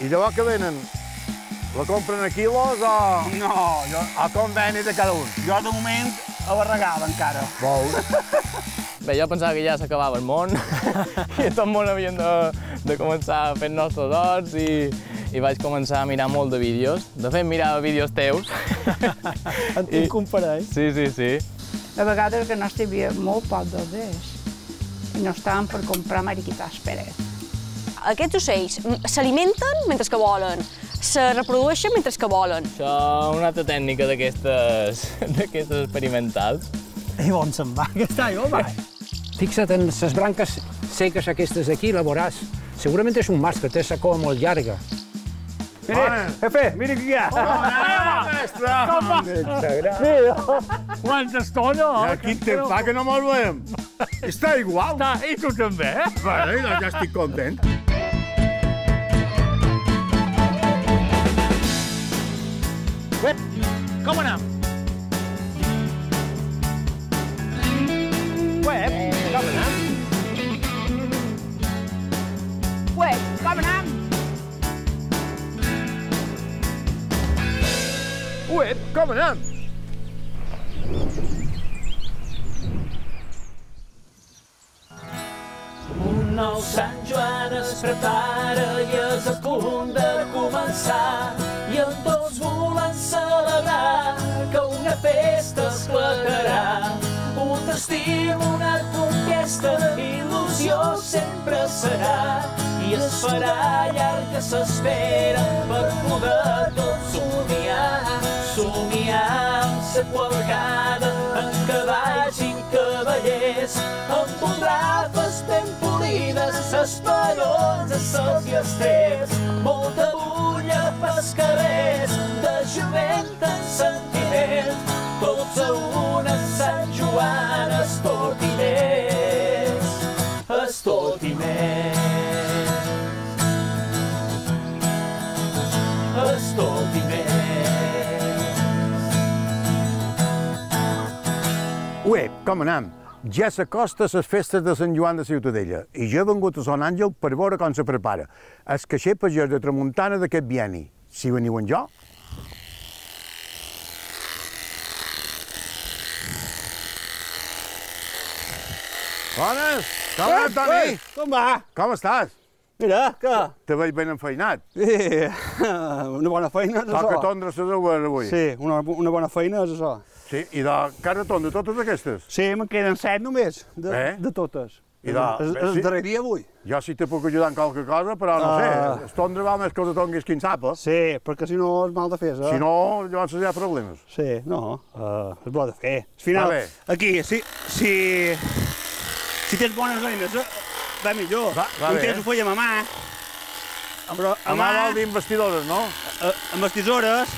I llavors que venen? La compren a quilos o No, jo, a conveni de cada un? jo de moment a la regala encara. Veus? Bé, jo pensava que ja s'acabava el món i tot el món havíem de, de començar a fer els nostres horts i, i vaig començar a mirar molt de vídeos. De fet, mirava vídeos teus. En tinc un parell. Sí, sí, sí. A vegades que no hi havia molt poc d'orders i no estaven per comprar mariquitas Pérez. Aquests ocells s'alimenten mentre que volen, se reprodueixen mentre que volen. Això una altra tècnica d'aquestes d'aquestes experimentals. I on se'n va? Que està jo, va. Fixa't en les branques seques aquestes d'aquí, la veuràs. Segurament és un mas que té la cua molt llarga. Mira, jefe, mira qui hi ha. Quanta estona, Ja quin temps fa que no mos veiem. Està igual. Està, I tu també, eh? Bé, doncs ja estic content. Com anem? Web, com anem? Ué, com anem? Ué, com anem? Un nou Sant Joan es prepara i és a punt de començar. I els dos volen celebrar que una festa esclatarà. Un estil, una conquesta, il·lusió sempre serà. I es farà llarga s'espera per poder tot somiar, somiar amb sa qualcada en cavalls i cavallers, amb honrafes ben polides, ses palons, ses llesters, molta bulla pels carrers, de jovent en sentiment, tots a una Sant Joan, es tot i més, i i. Ué, com anem? Ja s'acosta les festes de Sant Joan de Ciutadella i jo he vengut a Sant Àngel per veure com se prepara. El caixer pagès de tramuntana d'aquest bieni. Si veniu amb jo? Bones! Com anem, Toni? Com va? Com estàs? Mira, que... Te veig ben enfeinat. Sí, una bona feina és Toca això. tondre les ous avui. Sí, una, una bona feina és això. Sí. I de cara tonda, totes aquestes? Sí, me'n queden set només, de, Eh? de totes. I de- És, és sí. el darrer dia avui. Jo sí te puc ajudar en qualque cosa, però no Ah. sé, el tondre val més que el tonguis quin sapa. Sí, perquè si no és mal de fer, eh? Si no, llavors hi ha problemes. Sí, no, uh, és bo de fer. Al final, aquí, si, si, si tens bones eines, eh, va millor. Va- va bé. tens ho fèiem a mà, però a mà vol dir investidores, no? eh, amb les tisores,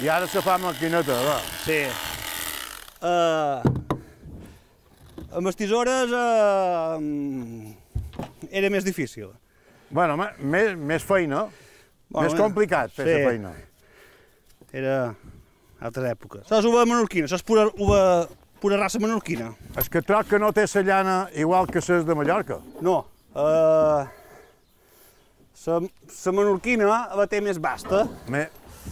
I ara se fa maquineta, va. sí. Uh, amb les tisores uh, era més difícil. Bueno, més, més feina, Bueno, més complicat fer sí. la feina. Era altres èpoques. Saps uva menorquina, saps pura uva, pura raça menorquina? És que troc que no té la llana igual que les de Mallorca. No. Uh, la, la menorquina la té més basta. Me,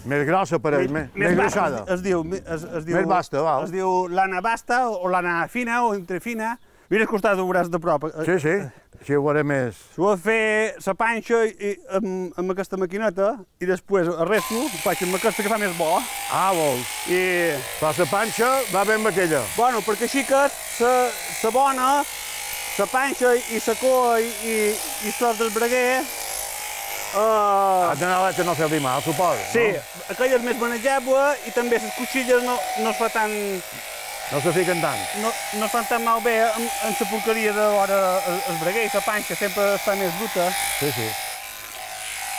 més grossa per ell, més, més. Es, es diu, es, es diu, Més basta, val. Es diu lana basta o lana fina o entrefina. Mira al costat ho veuràs de prop. Sí, sí, així ho veuré més. S'ho de fer la panxa i, i, amb, amb aquesta maquineta i després el resto ho faig amb aquesta que fa més bo. Ah, vols. I, Però la panxa va ben amb aquella. bueno, perquè així que la, la bona, la panxa i la cua i, i, i tot del breguer, uh, Has d'anar a l'altre no fer dir mal, suposo. sí, aquella és més manejable i també les no, no es fa tan, No, no se fiquen tant. no, no es fan tan malbé amb, amb la porqueria de l'hora el, el breguer i la panxa sempre està més bruta. Sí, sí.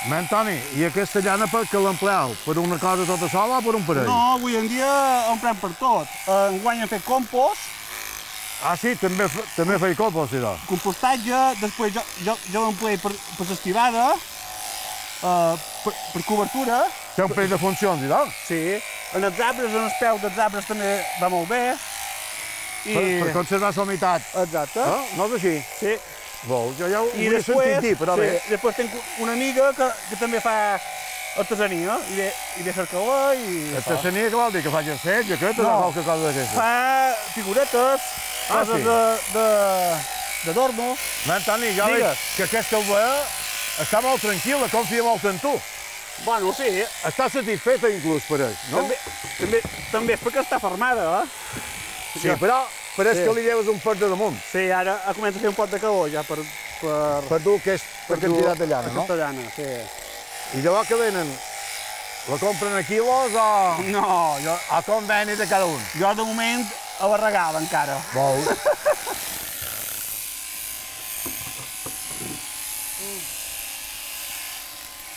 Men, Toni, i aquesta llana per què l'empleau? Per una cosa tota sola o per un parell? No, avui en dia emprem per tot. Enguany hem fet compost, Ah, sí, també, també feia copa, sí, no? compostatge, després jo, jo, jo per, per l'estivada, uh, per, per cobertura, Té un parell de funcions, i tal? sí. En els arbres, en els peus dels arbres també va molt bé. I... Per, per conservar la humitat. Exacte. No? no és així? Sí. Vol, jo ja ho, I després, sentit dir, però sí, bé. després tinc una amiga que, que també fa artesania, i ve, i ve a cercar-la i... Artesania, què vol dir? Que fa jersei, jaquetes No. o qualque cosa d'aquesta? Fa figuretes, Ah, coses sí? de, de, d'adorno. No, Antoni, jo veig Digues. que aquesta wea està molt tranquil·la, confia molt en tu. Bueno, sí, Està satisfeta inclús per ell, no? també, també, també és perquè està fermada, eh? Sí, però, però és Sí. que li lleves un pot de damunt. Sí, ara comença a fer un pot de calor ja per... Per, Per tu, que és per dur quantitat de llana, no? Aquesta llana, sí. I llavors que venen, la compren a quilos o No, jo, a conveni de cada un? jo de moment a la regada encara. Vol.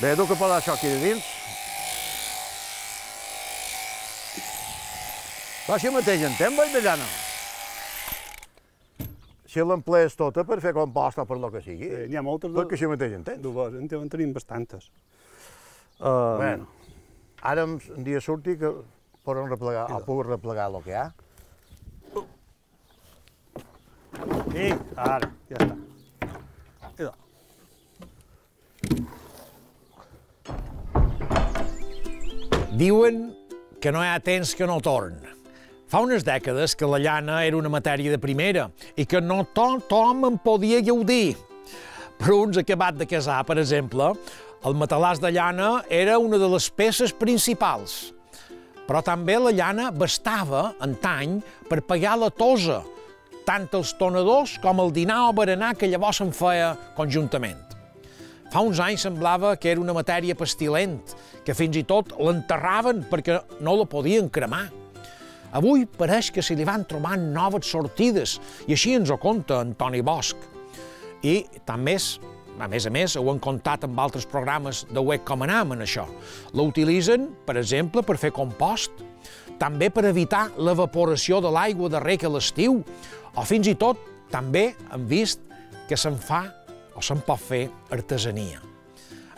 Bé, que posa això aquí de dins. Va, així mateix en temps, vaig de llana. Si l'emplees tota per fer composta per lo que sigui, Sí, N'hi ha moltes de... perquè així mateix en temps. de les, en, te- en tenim bastantes. Uh, Bueno, ara un dia surti que podem replegar, o puc replegar el que hi ha. Sí, ara, ja està. Diuen que no hi ha temps que no torn. Fa unes dècades que la llana era una matèria de primera i que no tothom en podia gaudir. Per uns acabat de casar, per exemple, el matalàs de llana era una de les peces principals. Però també la llana bastava, antany, per pagar la tosa, tant els tonadors com el dinar o berenar que llavors se'n feia conjuntament. Fa uns anys semblava que era una matèria pestilent, que fins i tot l'enterraven perquè no la podien cremar. Avui pareix que se li van trobant noves sortides, i així ens ho conta Antoni Bosch. I també, és- a més a més, ho han contat amb altres programes de web com anam en això. La utilitzen, per exemple, per fer compost, també per evitar l'evaporació de l'aigua de rec a l'estiu, o fins i tot també han vist que se'n fa o se'n pot fer artesania.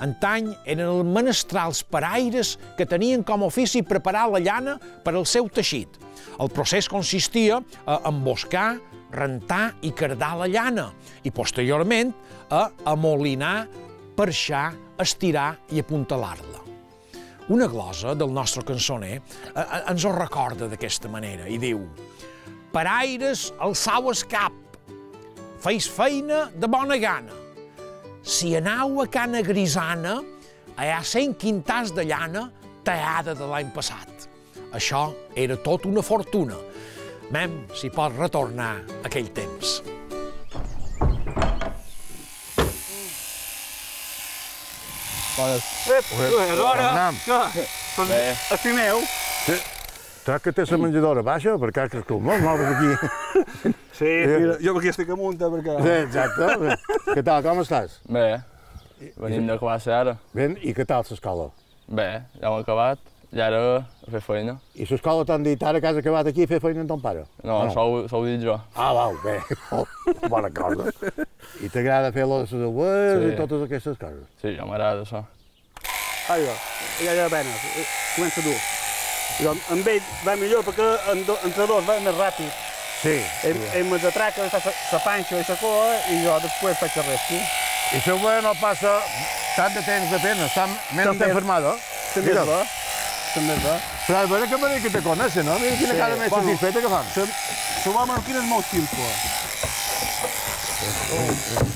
Antany eren els menestrals paraires que tenien com a ofici preparar la llana per al seu teixit. El procés consistia a emboscar, rentar i cardar la llana i posteriorment a amolinar, perxar, estirar i apuntalar-la. Una glosa del nostre cançoner eh, eh, ens ho recorda d'aquesta manera i diu Paraires, alçau el cap, feis feina de bona gana. Si anau a Cana Grisana, hi ha 100 quintars de llana tallada de l'any passat. Això era tot una fortuna. Mem, si pot retornar a aquell temps. Bones. És hora Anam. que Bé. estimeu. Trec que té la menjadora baixa, perquè que tu molt moures aquí. Sí, mira, jo aquí estic amunt, eh, perquè... Sí, exacte. Què tal, com estàs? Bé. Venim de classe ara. Ben, i què tal l'escola? Bé, ja hem acabat. I ara a fer feina. I l'escola t'han dit ara que has acabat aquí a fer feina amb ton pare? No, això ho, això ho dic jo. Ah, val, bé, bona cosa. I t'agrada fer les webs Sí. i totes aquestes coses? Sí, ja m'agrada això. Ai, va, ja ja penes, eh, comença dur. Jo, amb ell va millor perquè do, entre dos va més ràpid. Sí. Ell, ell me detraca, fa la panxa i la coa i jo després faig el resto. I web no passa tant de temps de pena, està menys enfermada. També és bo. També és bo. Però a veure que manera que te coneixen, no? Mira quina Sí, cara més bueno. satisfeta que fan. La, la home marroquina és molt simple. Bé,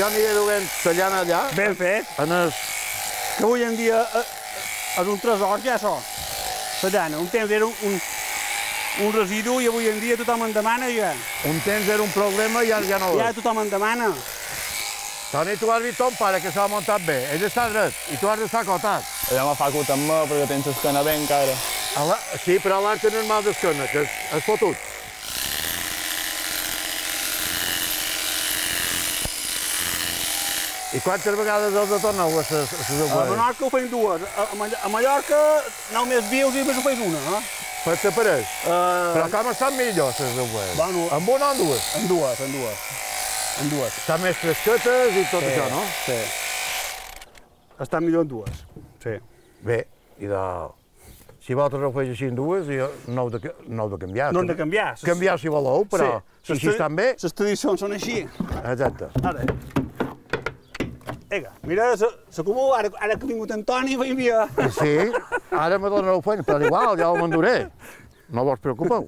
jo aniré duent la llana allà, Ben fet. en el... Que avui en dia eh, és un tresor, ja això. La llana, un temps era un, un, un residu i avui en dia tothom en demana ja. Un temps era un problema i ara ja no ho Ja és. tothom en demana. Toni, tu has vist ton pare que s'ha muntat bé. Ell està dret i tu has d'estar acotat. Ja me fa amb me perquè tens l'escana bé encara. La... Sí, però l'art normal d'esquena, que és, és fotut. I quantes vegades heu de tornar a les, les A? Menorca ho feim dues. A, a, Mall- a Mallorca només vius i només ho feis una, no? Per separats? Uh, Però com estan millor, les? Bueno. Amb una o amb dues? en dues, en dues. En dues. Estan més fresquetes i tot això, no? Sí. Està millor en dues. Sí. Bé, i de... Si vosaltres ho feu així en dues, no heu de, no heu de canviar. No hem de canviar. Canviar si voleu, però si així estan bé... Les tradicions són així. Exacte. Ara. Vinga, mira, comú, ara, ara que ha vingut Antoni, va enviar. Sí, ara me donareu feina, però igual, ja ho m'enduré. No vos preocupeu.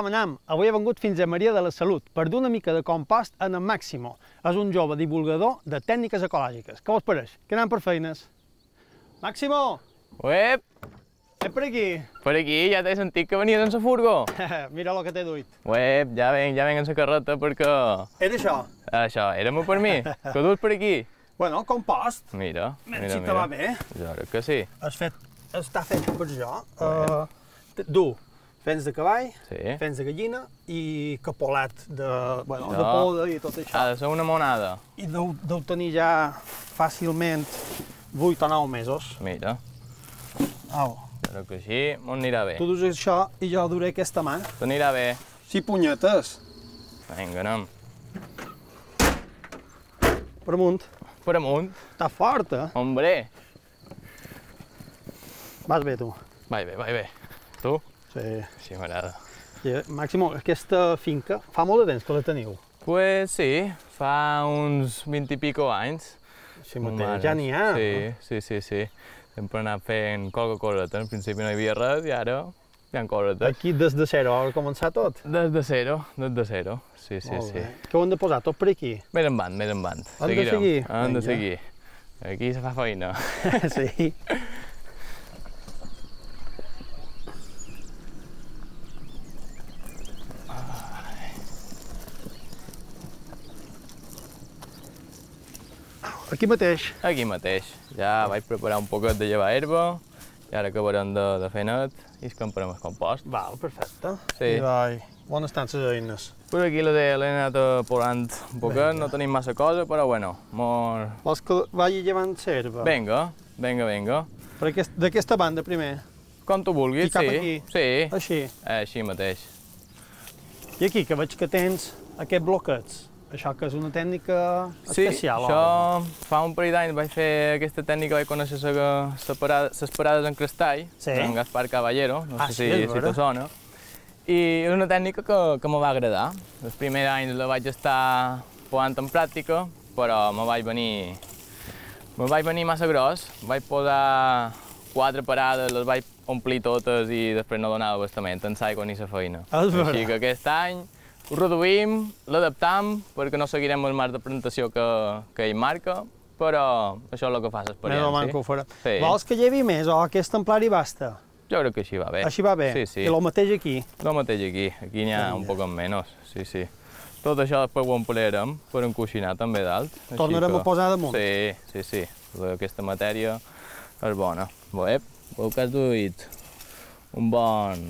Com anem? Avui he vengut fins a Maria de la Salut per dur una mica de compost en en Màximo. És un jove divulgador de tècniques ecològiques. Què vos pareix? Que anem per feines. Màximo, Uep, és per aquí. per aquí ja t'he sentit que venies en la furgo. Mira el que t'he duit. Uep, ja venc, ja venc en la carreta perquè... Era això. Això, era-me per mi. Que dus per aquí? Bueno, compost. Mira, mira, si te mira. va bé. Jo crec que sí. És fet, està fet per jo. Uh, du fens de cavall, Sí. fens de gallina i capolat de, bueno, de Això. poda i tot això. Ha de ser una monada. I deu, deu tenir ja fàcilment 8 o 9 mesos. Mira, Au. crec que així m'ho anirà bé. Tu dus això i jo duré aquesta mà. T'anirà bé. Sí, punyetes. Vinga, anem. Per amunt. Per amunt. Està fort, eh? Hombre. Vas bé, tu. Vai bé, vai bé. Tu? Sí. Sí, m'agrada. I, Màximo, aquesta finca fa molt de temps que la teniu. Pues sí, fa uns 20 i pico anys. Sí, mateix, ja n'hi ha. Sí, sí, sí, sí. Sempre anat fent coseta. Al principi no hi havia res i ara hi ha cosetes. Aquí des de zero ha començat tot. Des de zero, des de zero. Sí, sí, sí. Què ho hem de posar? Tot per aquí? Més en band, més en band. Hem de seguir? Hem de seguir. Aquí se fa feina. sí. Aquí mateix. Aquí mateix. Ja vaig preparar un poquet de llevar herba i ara acabarem de, de fer net i escamparem el compost. Val, perfecte. Sí. I vai, on estan les eines? Per aquí l'he anat posant un poquet, no tenim massa cosa, però bueno, molt... Vols que vagi llevant serva? Vinga, vinga, vinga. Per aquest, d'aquesta banda primer. Com tu vulguis, I cap sí. aquí? Sí, Així. així mateix. I aquí, que veig que tens aquests bloquets. Això que és una tècnica Sí, especial. això o- fa un parell d'anys vaig fer aquesta tècnica, vaig conèixer les parades, en crestall, Sí. en Gaspar Caballero, no Ah, sé sí, si, si te sona. I és una tècnica que, que me va agradar. Els primers anys la vaig estar posant en pràctica, però me vaig venir, me vaig venir massa gros. Vaig posar quatre parades, les vaig omplir totes i després no donava bastament en l'aigua ni la feina. Vera. Així que aquest any ho reduïm, l'adaptam, perquè no seguirem el marc de presentació que, que ell marca, però això és el que fa Més l'experiència. o menys que ho farà. Sí. Vols que llevi més o aquest templari basta? Jo crec que així va bé. Així va bé? Sí, sí. I el mateix aquí? El mateix aquí. Aquí n'hi ha un poc en menys, sí, sí. Tot això després ho emplearem per encoixinar també dalt. Tornarem a posar damunt? Sí, sí, sí. Aquesta matèria és bona. Bé, veu que has duit un bon,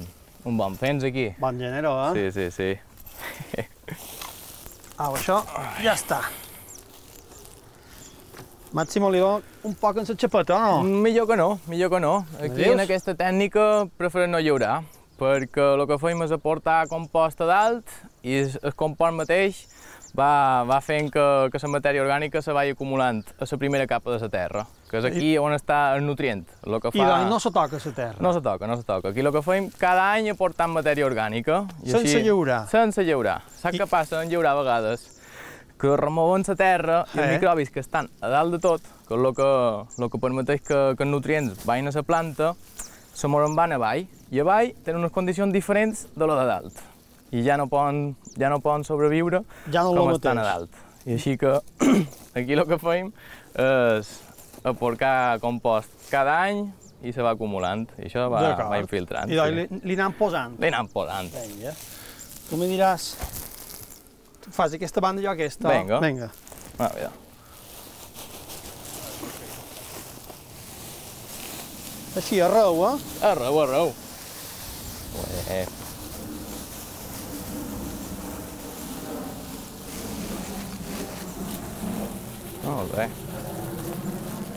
un bon fens aquí. Bon gènere, eh? Sí, sí, sí. Au, això ja està. Màximo li dona un poc en la xapeta, o no? Millor que no, millor que no. Aquí en aquesta tècnica preferim no llaurar, perquè el que fem és aportar compost a dalt i el compost mateix va, va fent que, que la matèria orgànica se vagi acumulant a la primera capa de la terra, que és aquí on està el nutrient. El que I doncs no se toca la terra. No se toca, no se toca. Aquí el que fem cada any aportant matèria orgànica. i Sense així- llaurar. Sense llaurar. Saps què passa en llaurar a vegades? Que remouen la terra i els Eh? microbis que estan a dalt de tot, que és el que, el que permeteix que, que els nutrients vagin a la planta, se moren van avall, i avall tenen unes condicions diferents de lo de dalt. I ja no poden, ja no poden sobreviure Ja no com estan a dalt. I així que aquí el que fem és aportar compost cada any i se va acumulant, i això va, va infiltrant. I doncs sí. li, li anem posant. Li anem posant. Vinga. Tu me diràs... Tu fas aquesta banda i jo aquesta. Vinga. Vinga. A veure. Així, arreu, eh? Arreu, arreu. Ué. Molt bé,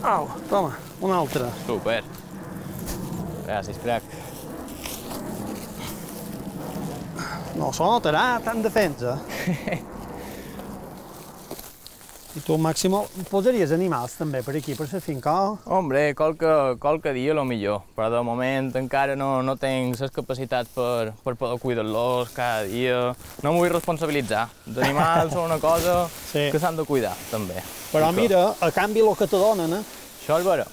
Au, toma, una altra. super. Gràcies, crac. No s'ho notarà, tan defensa. I tu, Màximo, posaries animals també per aquí, per la finca? Hombre, qualque, qualque dia lo millor, però de moment encara no, no tinc les capacitats per, per poder cuidar-los cada dia. No m'ho vull responsabilitzar. Els animals són una cosa Sí. que s'han de cuidar, també. Però mira, a canvi el que te donen, eh? Això és vera.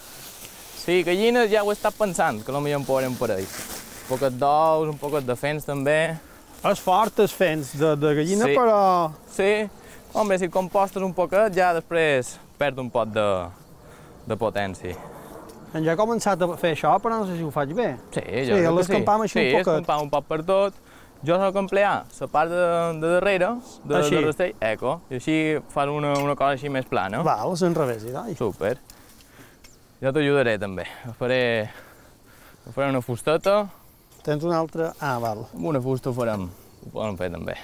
Sí, gallines ja ho he estat pensant, que potser en podrem per ahí. Un poquet d'ous, un poquet de fens també. És fort els fens de, de gallina, Sí. però... Sí, home, si compostes un poquet, ja després perd un pot de, de potència. Ja he començat a fer això, però no sé si ho faig bé. Sí, Sí, jo crec que l'escampam així sí, un poquet. un poc per tot. Jo soc emplear la part de, de darrere, de, Així. de rastell, eco, i així fas una, una cosa així més plana. Val, és enrevés, i dai. Super. Jo t'ajudaré també. Faré, faré una fusteta, Tens una altra... Ah, val. amb una fusta ho farem, ho podem fer també.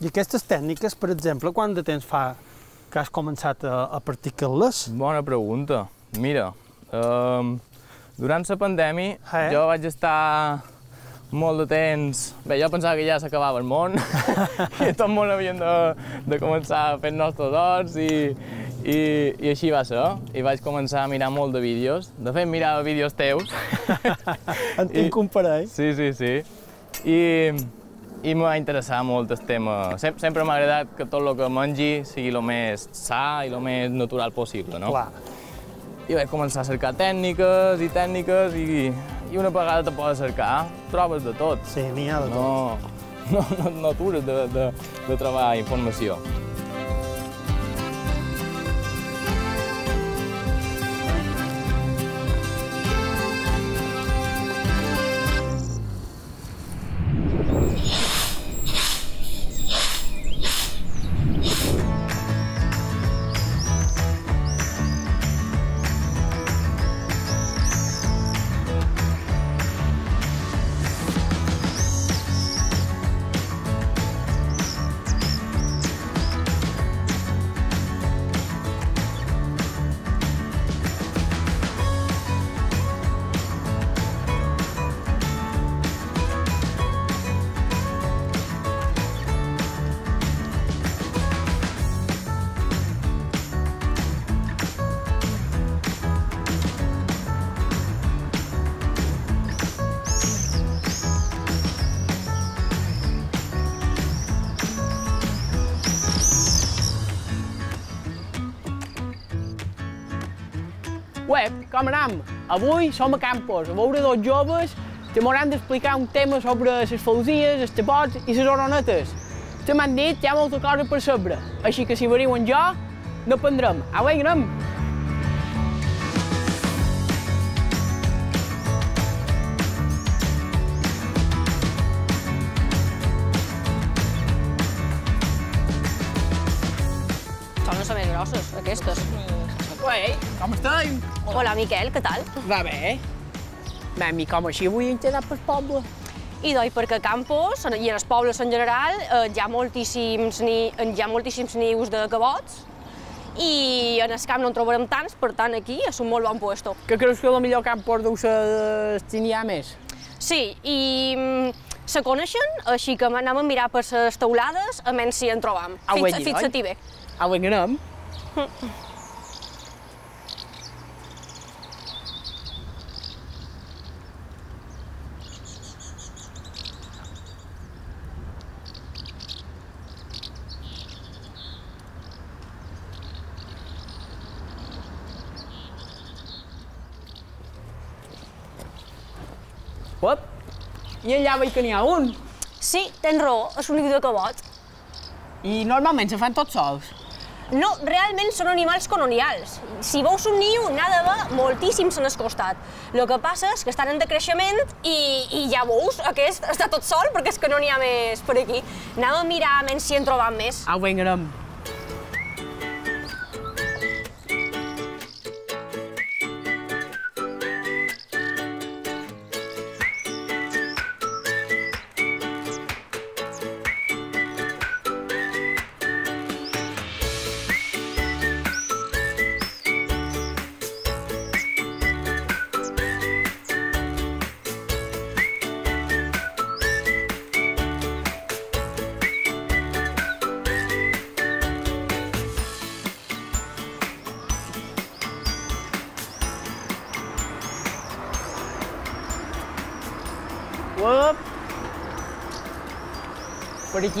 I aquestes tècniques, per exemple, quant de temps fa que has començat a, a practicar-les? Bona pregunta. Mira, um, durant la pandèmia Eh? jo vaig estar molt de temps... Bé, jo pensava que ja s'acabava el món i tot el món havíem de, de començar a fer nostres horts i, i, i així va ser. I vaig començar a mirar molt de vídeos. De fet, mirava vídeos teus. En tinc un parell. Sí, sí, sí. I, i m'ha interessat molt el tema. Sem sempre m'ha agradat que tot el que mengi sigui el més sa i el més natural possible, no? Clar. I vaig començar a cercar tècniques i tècniques i, i una vegada te podes cercar, trobes de tot. Sí, n'hi ha de tot. No, no, no, no atures de, de, de trobar informació. Avui som a Campos, a veure dos joves que m'hauran d'explicar un tema sobre les falsies, els tapots i les oronetes. Se m'han dit que hi ha molta cosa per saber, així que si veniu en jo, no prendrem. Au, anem! Miquel, què tal? Va bé. Mami, com així vull entrar pel poble? I doi perquè a Campos i en els pobles en general eh, hi, ha moltíssims ni, hi ha moltíssims nius de cabots i en el camp no en trobarem tants, per tant aquí és un molt bon puesto. Que creus que el millor camp deu ser ha més? Sí, i mm, se coneixen, així que anem a mirar per les teulades, a menys si en trobam. Fins, fins a ti bé. Au, vinga, anem. I allà veig que n'hi ha un. Sí, tens raó, és un de cabot. I normalment se fan tots sols. No, realment són animals colonials. Si veus un niu, n'ha d'haver moltíssims en el costat. El que passa és que estan en decreixement i, i ja veus, aquest està tot sol perquè és que no n'hi ha més per aquí. Anem a mirar a menys si en trobam més. Au, vinga, anem.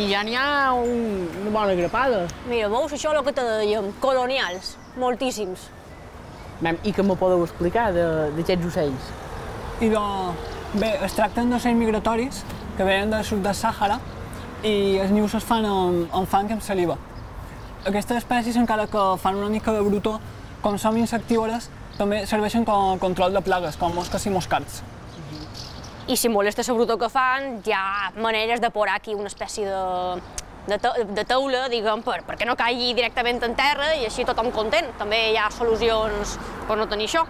Aquí ja n'hi ha un, una bona grapada. Mira, veus, això el que te dèiem, colonials, moltíssims. Mem, I què me podeu explicar de- d'aquests ocells? I de... Bé, es tracten d'ocells migratoris que venen del sud del Sàhara i els nius es fan amb, amb fang i amb saliva. Aquestes espècies, encara que fan una mica de brutó, com són insectívores, també serveixen com a control de plagues, com mosques i moscats. I si molesta la brutó que fan, hi ha maneres de posar aquí una espècie de, de, te, de teula, diguem, per, perquè no caigui directament en terra i així tothom content. També hi ha solucions per no tenir això.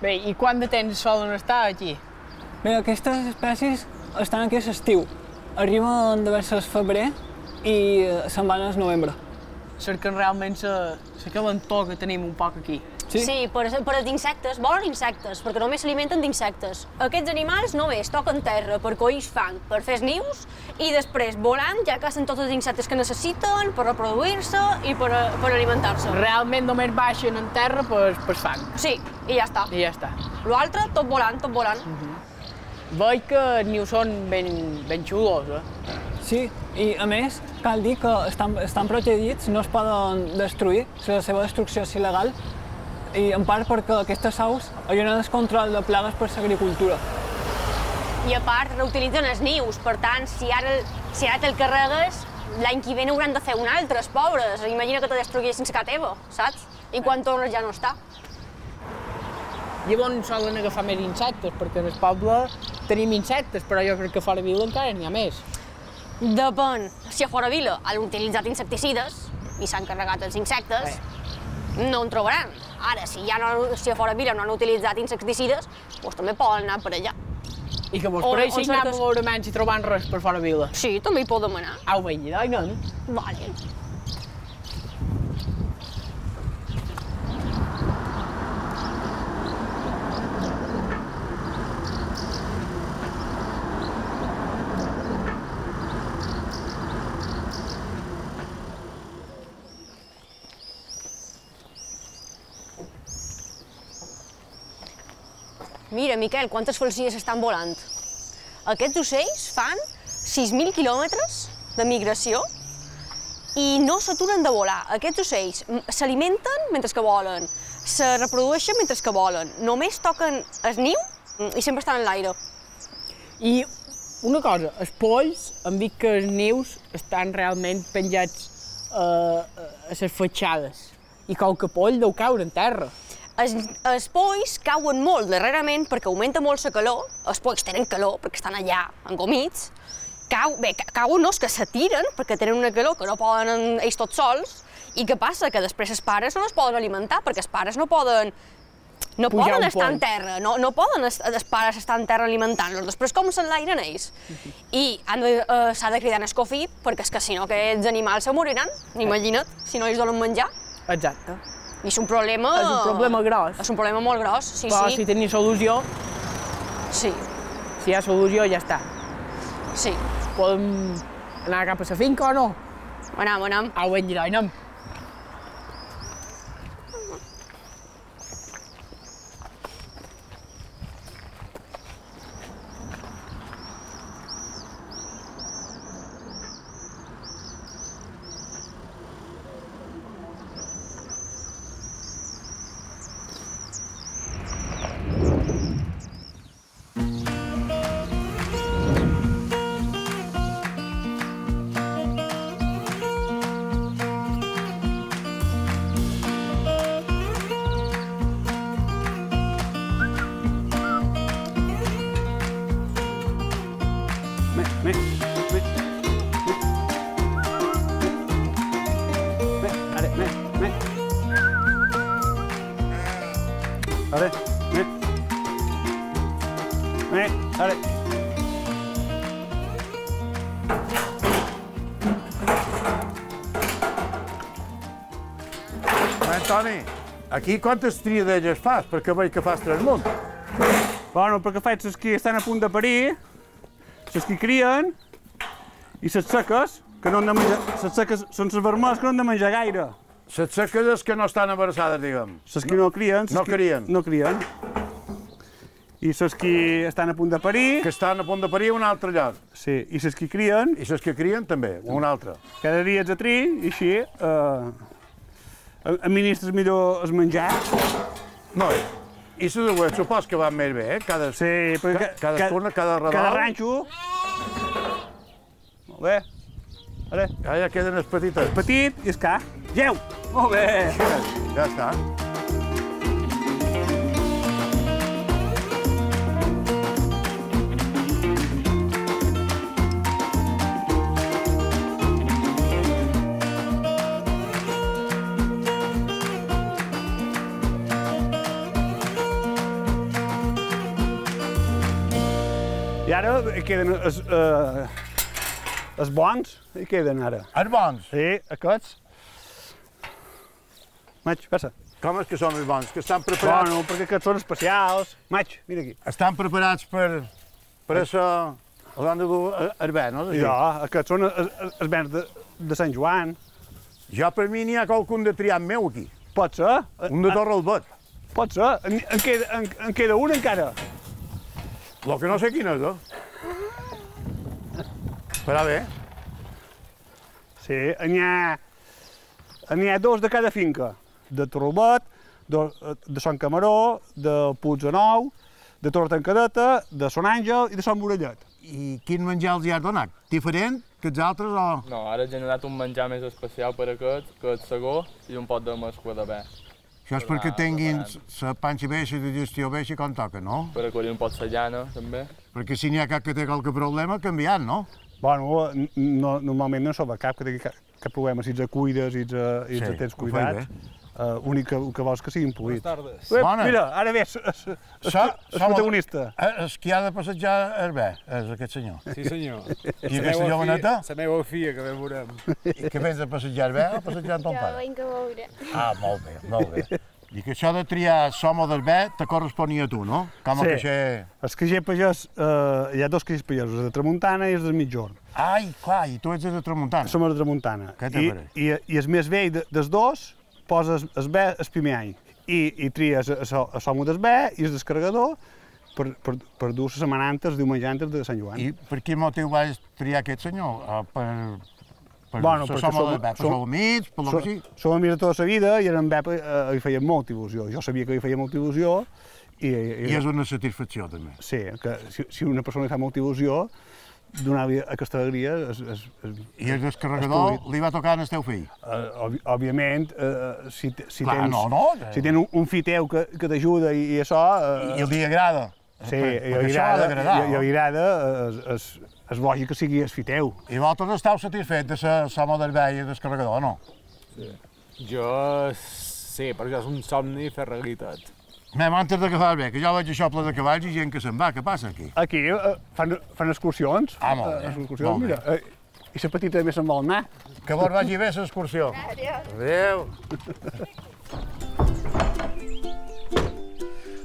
Bé, i quant de temps solen estar aquí? Bé, aquestes espècies estan aquí a l'estiu. Arriben de verses febrer i eh, se'n van al novembre. Cerquen realment la calentor que tenim un poc aquí. Sí? Sí, per, per als insectes, volen insectes, perquè només s'alimenten d'insectes. Aquests animals només toquen terra per collir fang, per fer els nius, i després volant ja cacen tots els insectes que necessiten per reproduir-se i per, per alimentar-se. Realment només baixen en terra per, per fang. Sí, i ja està. I ja està. L'altre, tot volant, tot volant. Veig que els nius són ben, ben xulos, eh? Sí, i a més, cal dir que estan, estan protegits, no es poden destruir, la seva destrucció és il·legal, i en part perquè aquestes aus ajuden al control de plagues per l'agricultura. I a part, reutilitzen els nius, per tant, si ara, si ara te'l carregues, l'any que ve n'hauran de fer un altre, els pobres. Imagina que te destruïssin la teva, saps? I quan tornes ja no està. Llavors solen agafar més insectes, perquè en el poble tenim insectes, però jo crec que fora vila encara n'hi ha més. Depèn. Si a fora vila han utilitzat insecticides i s'han carregat els insectes, no en trobaran. Ara, si, ja no, si a fora vila no han utilitzat insecticides, doncs també poden anar per allà. I que vos On- pareix on si anem a veure menys si trobant res per fora vila. Sí, també hi podem anar. Au, vinga, dai, nen. Vale. Mira, Miquel, quantes falsies estan volant. Aquests ocells fan 6.000 quilòmetres de migració i no s'aturen de volar. Aquests ocells s'alimenten mentre que volen, se reprodueixen mentre que volen, només toquen el niu mm, i sempre estan en l'aire. I una cosa, els polls, hem dit que els nius estan realment penjats eh, a les fatxades. I qualque poll deu caure en terra. Els, els polls cauen molt darrerament perquè augmenta molt la calor, els polls tenen calor perquè estan allà engomits, cau, bé, ca- cauen no, és que s'atiren perquè tenen una calor que no poden ells tots sols, i què passa? Que després els pares no es poden alimentar perquè els pares no poden no Pujar poden estar en pont. terra, no, no poden es, els pares estar en terra alimentant-los, després com s'enlairen ells? I han de, eh, s'ha de cridar en escofit, perquè és que si no aquests animals se moriran, imagina't, si no ells donen menjar. Exacte. I és un problema... És un problema gros. És un problema molt gros, sí, Però sí. si teniu solució, Sí, si hi ha solució, ja està. sí. Podem anar cap a la finca o no? Anem, anem. Au, ben giroi, anem. Aquí quantes triadelles fas? Perquè veig que fas tres munt. Bueno, perquè faig les que estan a punt de parir, les que crien, i les seques, que no han de menjar, les seques són les vermelles que no han de menjar gaire. Les seques que no estan embarassades, diguem. Les que no crien... les No crien. No crien. I les que estan a punt de parir... Que estan a punt de parir a un altre lloc. Sí, i les que crien... I les que crien també, un altre. Cada dia ets a tri, i així eh, administres millor el menjar. No, i les dues supos que van més bé, eh? Cada, Sí, perquè ca, cadascuna, cada redol. cada ranxo... Molt bé. Ara, Ja, ja queden les petites. petit i escà. Geu! Molt bé! Ja està. I ara queden els, eh, els bons, hi queden ara. Els bons. Sí, aquests. Maig, passa. Com és que són els bons? Que estan preparats, Bueno, perquè aquests són especials. Maig, mira aquí. estan preparats per, per això... Els han de dur a herbè, no? Ja, aquests són els, els, els vents de, de Sant Joan. Jo per mi n'hi ha qualcun de triat meu aquí. Pot ser. Un de Torre el Bot. Pot ser. En, en, queda, en, en queda un encara. Lo que no sé quin és, eh? Però bé, Sí, n'hi ha, n'hi ha dos de cada finca. De Torrelbot, de, de Sant Camaró, de Puig de Nou, de Torre Tancadeta, de Son Àngel i de Sant Morellet. i quin menjar els hi has donat? Diferent que els altres o... No, ara he generat un menjar més especial per a aquests, que és segó i un pot de mescla de bé. Això és perquè tinguin la panxa baixa i la digestió baixa com toca, no? Per acollir un pot de llana, també. Perquè si n'hi ha cap que té qualque problema, canviant, no? Bueno, no, normalment no soba cap que tingui cap, cap problema si ets a cuides i ets, a, i ets Sí, a tens cuidats. Uh, L'únic que, que vols que siguin polits. Bones tardes. Uep, Bones. Mira, ara ve el, el, el, el som- protagonista. Eh, És qui ha de passejar Herbè, és aquest senyor. Sí, senyor. I aquesta joveneta? La meva filla, que bé veurem. I que vens a passejar Herbè o passejar amb ton Jo pare? vinc a veure. Ah, molt bé, molt bé. I que això de triar som o d'Herbè te corresponia a tu, no? Com a Sí. caixer... Els caixer pagès, eh, hi ha dos caixers pagesos, el de Tramuntana i el de Mitjorn. Ai, clar, i tu ets de Tramuntana. Som el de Tramuntana. Què I, i, I el més vell de, dels dos poses el bé el primer any. I, i tries el, somo del bé i el descarregador per, per, per dur les semanantes diumenjantes de Sant Joan. I per quin motiu vas triar aquest senyor? Uh, per... Per Bueno, perquè som som- per som- amics, per lo que sigui. som amics de tota la vida i en Bep eh, li feia molta il·lusió. Jo sabia que li feia molta il·lusió i, i, I és una satisfacció, també. Sí, que si, si una persona li fa molta il·lusió, donar-li aquesta alegria és, és, és, I el descarregador és li va tocar al teu fill. Uh, òbvi òbviament, uh, si, si Clar, tens, no, no, eh. si tens un, un fill teu que, que t'ajuda i, i això... Uh, I li agrada. Sí, i perquè li això ha agrada, d'agradar, i, i li agrada és, és, és lògic que sigui el fill teu. I vosaltres esteu satisfets de ser som d'Herbè i el descarregador, no? Jo sí, perquè és un somni fer realitat. Mem, antes d'agafar el bé, que jo veig això ple de cavalls i gent que se'n va, què passa aquí? Aquí uh, fan, fan excursions. Ah, molt bé, excursions, molt bé. mira. Uh, I la petita també se'n vol anar. Que vos vagi bé l'excursió. Adéu.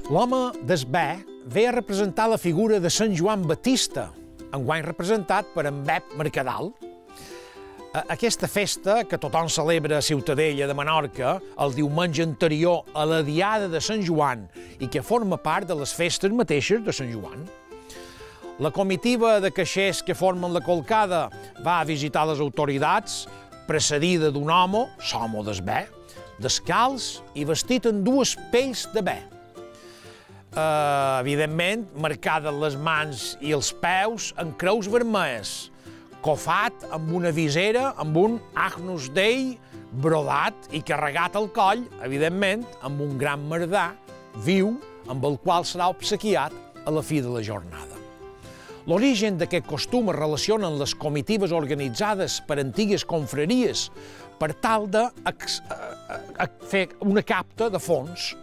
L'home d'Esbè ve a representar la figura de Sant Joan Batista, enguany representat per en Bep Mercadal. Aquesta festa, que tothom celebra a Ciutadella de Menorca el diumenge anterior a la Diada de Sant Joan i que forma part de les festes mateixes de Sant Joan. La comitiva de caixers que formen la colcada va a visitar les autoritats, precedida d'un home, l'home d'esbè, descalç i vestit en dues pells de bé. Uh, evidentment, marcades les mans i els peus en creus vermelles, cofat amb una visera, amb un Agnus Dei brodat i carregat al coll, evidentment, amb un gran merdà viu amb el qual serà obsequiat a la fi de la jornada. L'origen d'aquest costum es relaciona amb les comitives organitzades per antigues confraries per tal de a- a- fer una capta de fons.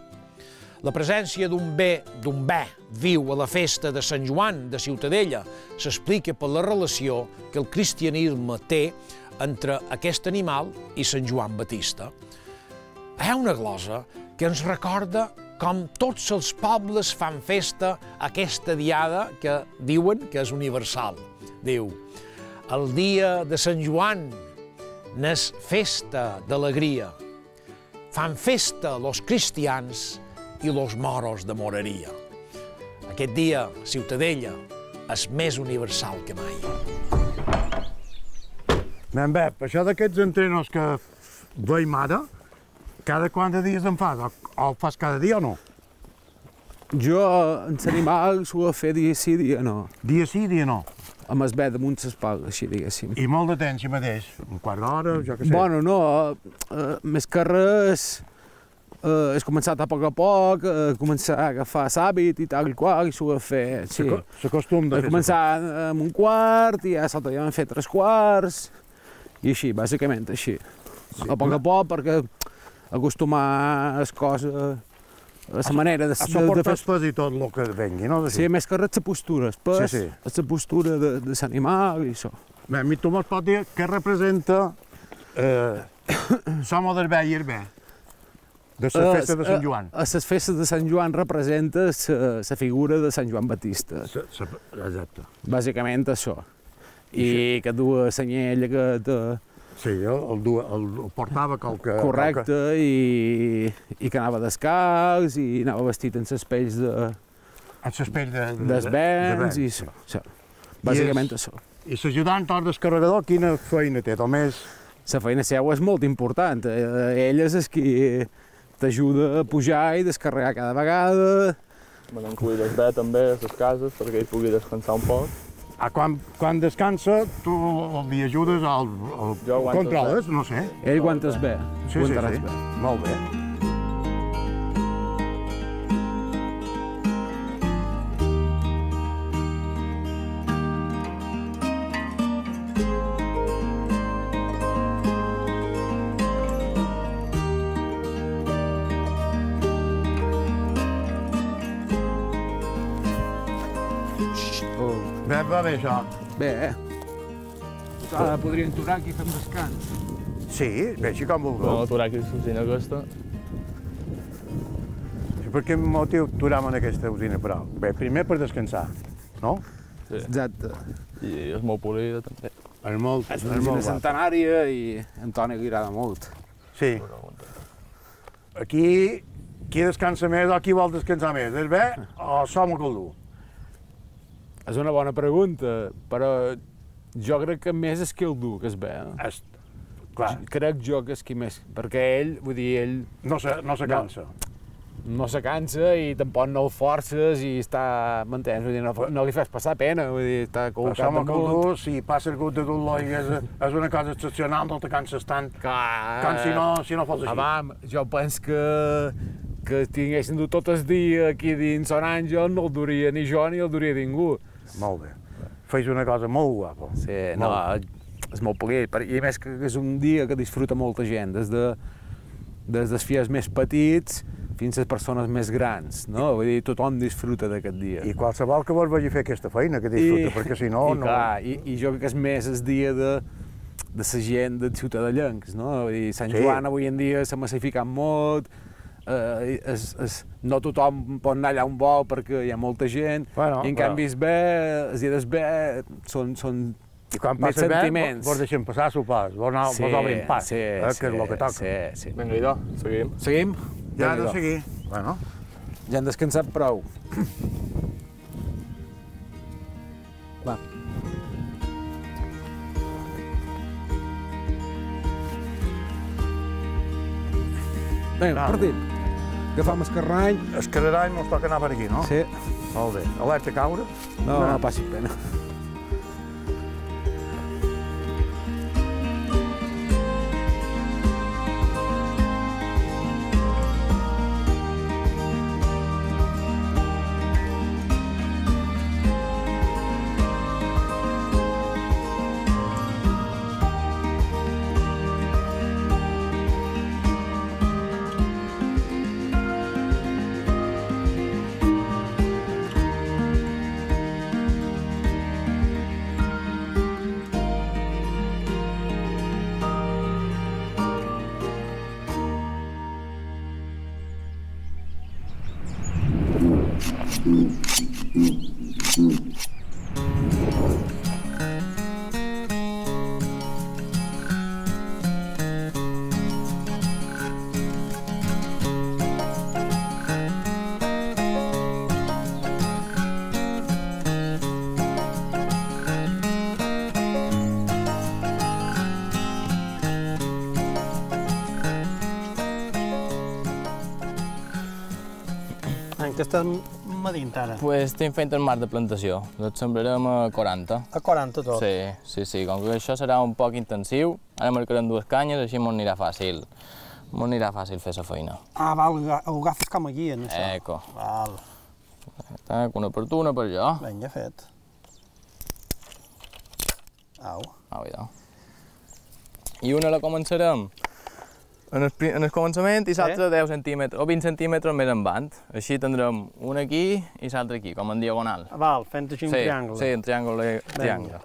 La presència d'un bé, d'un bé viu a la festa de Sant Joan de Ciutadella s'explica per la relació que el cristianisme té entre aquest animal i Sant Joan Batista. Hi ha una glosa que ens recorda com tots els pobles fan festa aquesta diada que diuen que és universal. Diu, el dia de Sant Joan n'és festa d'alegria. Fan festa los cristians i los moros de moreria. Aquest dia, Ciutadella, és més universal que mai. Nen Bep, això d'aquests entrenos que veiem ara, cada quant de dies en fas? O, o el fas cada dia o no? Jo, en l'animal, s'ho a fer dia sí, dia no. Dia sí, dia no? Amb el bé damunt s'espalga, així, diguéssim. I molt de temps, si mateix? Un quart d'hora, jo què sé. Bueno, no, uh, més que res, uh, és començat a poc a poc, uh, començar a agafar l'hàbit i tal i qual, i s'ho a fer, sí. Se costum de de fer començar amb un quart, i ja l'altre dia vam fer tres quarts, i així, bàsicament així. Sí. A poc a poc, perquè acostumar les coses, a la manera de, A de, de suportar fer el pes i tot el que vengui, no? Sí, més que res la postura, el pes, Sí, sí, la postura de, de l'animal i això. Bé, a mi tu me'ls pots dir què representa eh, Som del bé i el bé de la festa de Sant Joan. A, a les festes de Sant Joan representa la figura de Sant Joan Batista. Se, se, exacte. Bàsicament això. I que du a l'anyella que... De... Sí, el, el, el, el portava qualque... Correcte, i, i que anava descalç, i anava vestit amb les pells de... Amb les pells de... D'esvens, i això. això. Bàsicament I és- això. I l'ajudant hors descarregador, quina feina té? Només... La feina seva és molt important. Eh, Ell és el qui t'ajuda a pujar i descarregar cada vegada. Me n'en cuides bé també a les cases perquè hi pugui descansar un poc. A quan, quan descansa, tu li ajudes al, al Jo aguanto controles, no sé. Ell aguantes bé. Sí, sí, sí. bé. Molt bé. Bé, això. Bé, eh? Ara podríem aturar aquí fem descans. Sí, bé, així com vulgueu. No, aturar aquí l'usina aquesta. I per quin motiu aturem en aquesta usina, però? Bé, primer per descansar, no? Sí. Exacte. I és molt polida també. És molt, És una usina centenària i Antoni li agrada molt. Sí. Aquí, qui descansa més o qui vol descansar més? És bé o som a Caldú? És una bona pregunta, però jo crec que més és qui el du, que bé. Eh? És, clar. Crec jo que és qui més... Perquè ell, vull dir, ell... No se, no se cansa. No, no se cansa i tampoc no el forces i està... M'entens? Vull dir, no, no li fas passar pena, vull dir, està Però col·locat som a. Caldú, si passa el gut de dolor i és, és una cosa excepcional, no te canses tant Clar. com si no, si no fos així. Avam, jo penso que, que tinguessin dut tot el dia aquí dins Son Àngel, no el duria ni jo ni el duria ningú. Molt bé. Feis una cosa molt guapa. Sí, no, és molt poquet, i a més que és un dia que disfruta molta gent, des de des dels fies més petits fins a les persones més grans, no? Vull dir, tothom disfruta d'aquest dia. I qualsevol que vos vagi fer aquesta feina, que disfruta, perquè si no, I, no... Clar, i, i jo crec que és més el dia de, de la gent dels ciutadellencs, no? Vull dir, Sant Sí. Joan avui en dia s'ha massificat molt, eh, és, és, no tothom pot anar allà on vol perquè hi ha molta gent, Bueno, i en però- canvi es bé, els dies bé són, són I quan més passa bé, sentiments. vos deixen passar sopars, vos, no, Sí, vos obrin pas, sí, eh, que sí, és el que toca. sí, sí. Vinga, idò, seguim. Seguim? Ja Déu-n'hi-do. seguir. Bueno, Ja hem descansat prou. Va. Vinga, partim. Agafam el carrany. el carrerany mos toca anar per aquí, no? Sí. Molt bé. Alerta a caure? No, no passi pena. Estem medint ara? Pues estem fent el mar de plantació. Et sembrarem a 40. A 40 tot? Sí, sí, sí. Com que això serà un poc intensiu, ara marcarem dues canyes, així m'ho anirà fàcil. M'ho anirà fàcil fer la feina. Ah, val, ho agafes com a guia, en això. Eco. Val. Tac, una per tu, una per jo. Vinga, fet. Au. Au, ja. I una la començarem en el, en el començament i l'altra 10 centímetres o 20 centímetres més endavant. Així tindrem una aquí i l'altra aquí, com en diagonal. Val, fent així un sí, triangle. Sí, un triangle. triangle.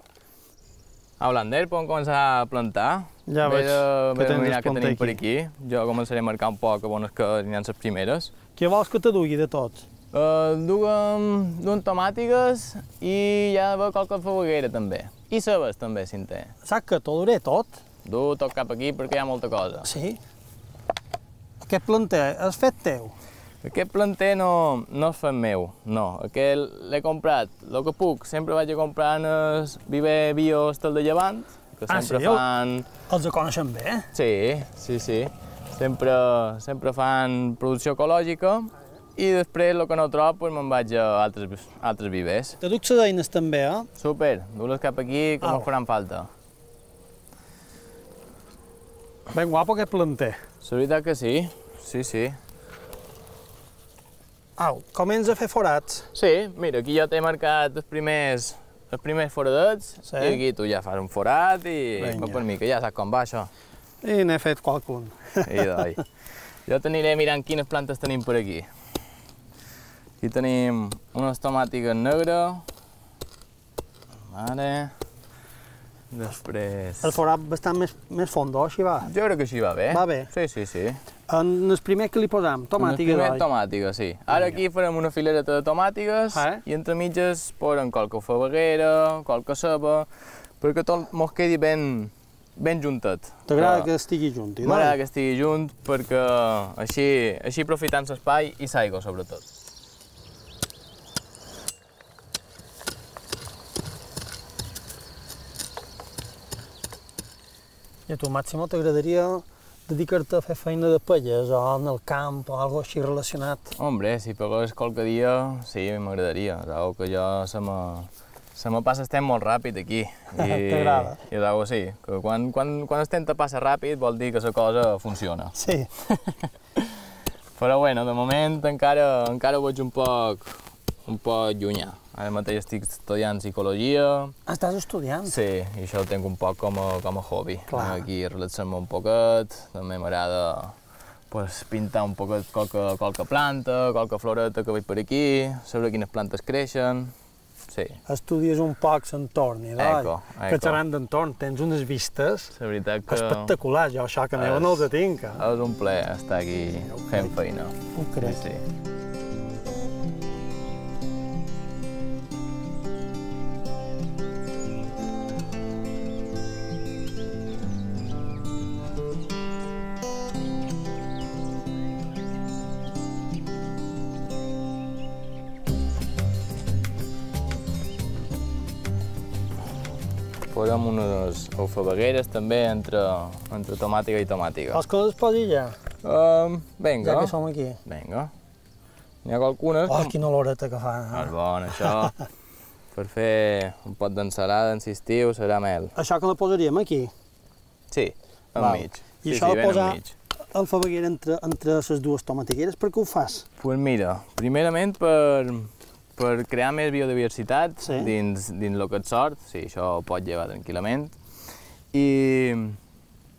Au, l'Ander, podem començar a plantar. Ja Ve veig que ve de tens el que tenim per aquí. aquí. Jo començaré a marcar un poc a bones que aniran les primeres. Què vols que te dugui de tot? Uh, duguem, duguem tomàtiques i hi ha d'haver qualque foguera també. I cebes també, si en té. Saps que t'ho duré tot? Du tot cap aquí perquè hi ha molta cosa. Sí? Aquest planter és fet teu? Aquest planter no, no és fet meu, no. Aquest l'he comprat, el que puc. Sempre vaig a comprar en el Viver Bio Estel de Llevant, que Ah, sempre sí? fan... Els coneixen bé? Sí, sí, sí. Sempre, sempre fan producció ecològica i després el que no trobo pues, me'n vaig a altres, altres vivers. Te duc les eines també, eh? Super, du-les cap aquí que no faran falta. Ben guapo aquest planter. La veritat que sí, sí, sí. Au, comença a fer forats. Sí, mira, aquí ja t'he marcat els primers, els primers foradets Sí. i aquí tu ja fas un forat i Vinga. va per mi, que ja saps com va això. I n'he fet qualcun. I dai. Jo t'aniré mirant quines plantes tenim per aquí. Aquí tenim unes tomàtiques negres. Vale. Després... El forat bastant més, més fondo, així va. Jo crec que així va bé. Va bé. Sí, sí, sí. En el primer que li posam, tomàtiques Primer d'all. tomàtiques, sí. Ara aquí farem una filereta de tomàtiques Ah, eh? i entre mitges posem qualque faveguera, qualque ceba, perquè tot mos quedi ben, ben juntet. T'agrada Que- que estigui junt, i M'agrada que estigui junt perquè així, així aprofitant l'espai i l'aigua, sobretot. I a tu, Màximo, t'agradaria dedicar-te a fer feina de pelles o en el camp o algo així relacionat? Hombre, si pogués qualque dia, sí, m'agradaria. Sabeu que jo se me, se me passa el temps molt ràpid aquí. I? I sabeu, sí, que quan, quan, quan el temps te passa ràpid vol dir que la cosa funciona. Sí. Però bueno, de moment encara, encara ho veig un poc, un poc llunyà. Ara mateix estic estudiant psicologia. Estàs estudiant? Sí, i això ho tinc un poc com a, com a hobby. Clar. Aquí relaxar-me un poquet, també m'agrada pues, pintar un poquet qualque, qualque planta, qualque floreta que veig per aquí, saber quines plantes creixen. sí. estudies un poc l'entorn i doi, Eco, que eco. xerrant d'entorn tens unes vistes La veritat que... espectaculars, jo això que neu no els tinc. eh? És un plaer estar aquí fent feina. Ho crec. Sí, sí. Posem unes alfabegueres també entre, entre tomàtica i tomàtica. Vols que les posi ja? Um, vinga. Ja que som aquí. Vinga. N'hi ha qualcunes... Oh, que- quina oloreta que fa. eh? És bon, això. per fer un pot d'ensalada en estiu serà mel. Això que la posaríem aquí? Sí, enmig. I Sí, això sí, de posar enmig. alfabeguera entre, entre les dues tomatigueres, per què ho fas? Pues mira, primerament per, per crear més biodiversitat Sí. dins, dins el que et sort, sí, això ho pot llevar tranquil·lament, i,